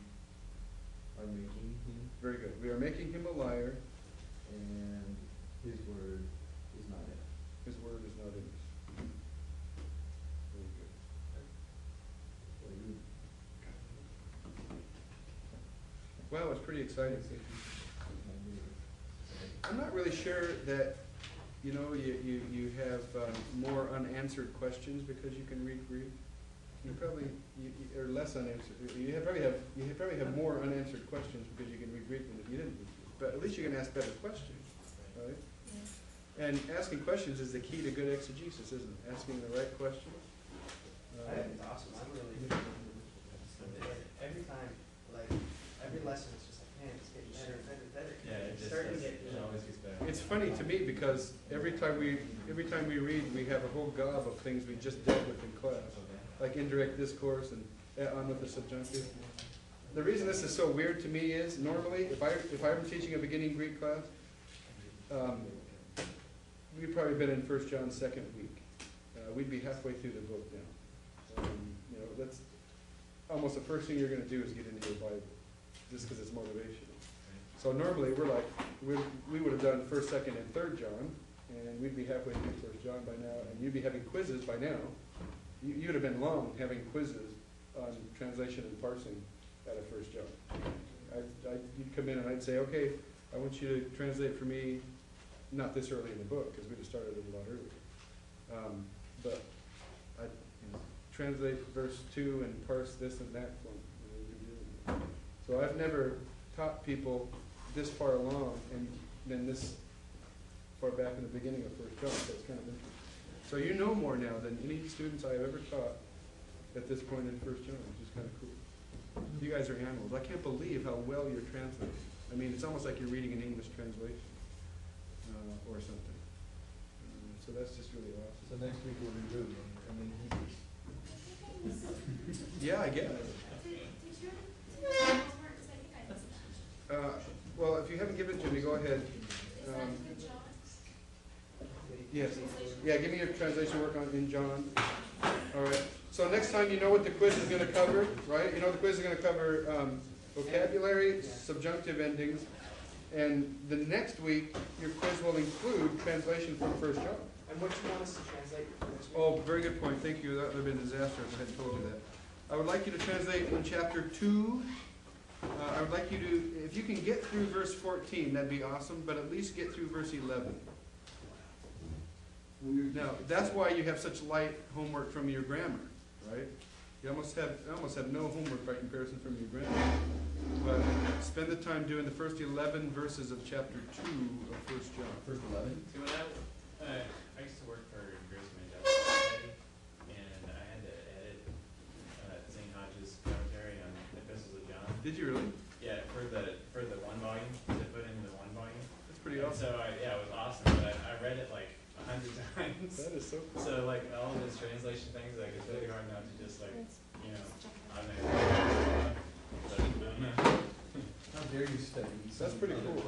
are making him, very good, we are making him a liar, and his word is not in us. his word is not in us. Very good. Boy, you- Wow, it's pretty exciting. I'm not really sure that, you know, you, you, you have um, more unanswered questions because you can read Greek. You probably, you, you, or less unanswered, you have, probably have, you have probably have more unanswered questions because you can read Greek than if you didn't read Greek. But at least you can ask better questions, right? Yeah. And asking questions is the key to good exegesis, isn't it? Asking the right questions. I Uh, think it's awesome, I'm really funny to me because every time we, every time we read, we have a whole gob of things we just dealt with in class, like indirect discourse and ean with the subjunctive. The reason this is so weird to me is normally, if I, if I'm teaching a beginning Greek class, um, we've probably been in First John's second week. Uh, we'd be halfway through the book now. Um, you know, that's, almost the first thing you're gonna do is get into your Bible, just because it's motivational. So normally, we're like, we, we would have done first, second, and third John, and we'd be halfway through first John by now, and you'd be having quizzes by now. You, you'd have been long having quizzes on translation and parsing out of first John. I, I, you'd come in and I'd say, okay, I want you to translate for me, not this early in the book, because we'd have started it a lot earlier. Um, but I, you know, translate verse two and parse this and we'd that. So I've never taught people this far along and then this far back in the beginning of First John, so it's kind of interesting. So you know more now than any students I have ever taught at this point in First John, which is kind of cool. You guys are animals. I can't believe how well you're translating. I mean, it's almost like you're reading an English translation, uh, or something. Uh, So that's just really awesome. So next week we'll be Ruth and then Hebrews. Yeah, I guess. Did, did you, did you mark, because I think I missed that. Uh, well, if you haven't given it to me, go ahead. Um. Yes, yeah, give me your translation work on, in John. All right, so next time you know what the quiz is gonna cover, right? You know the quiz is gonna cover, um, vocabulary, subjunctive endings. And the next week, your quiz will include translation from First John. And what do you want us to translate for this week? Oh, very good point, thank you, that would have been a disaster if I hadn't told you that. I would like you to translate in chapter two. Uh, I would like you to, if you can get through verse fourteen, that'd be awesome, but at least get through verse eleven. Now, that's why you have such light homework from your grammar, right? You almost have, you almost have no homework by comparison from your grammar. But spend the time doing the first eleven verses of chapter two of First John. First eleven? See, when I, Did you really? Yeah, for the, for the one volume, to put in the one volume. That's pretty And awesome. So I, yeah, it was awesome, but I, I read it like a hundred times. That is so cool. So like all of those translation things, like it's really hard not to just like, you know, Check it out. I'm there. But, I don't know. How dare you study? That's pretty cool.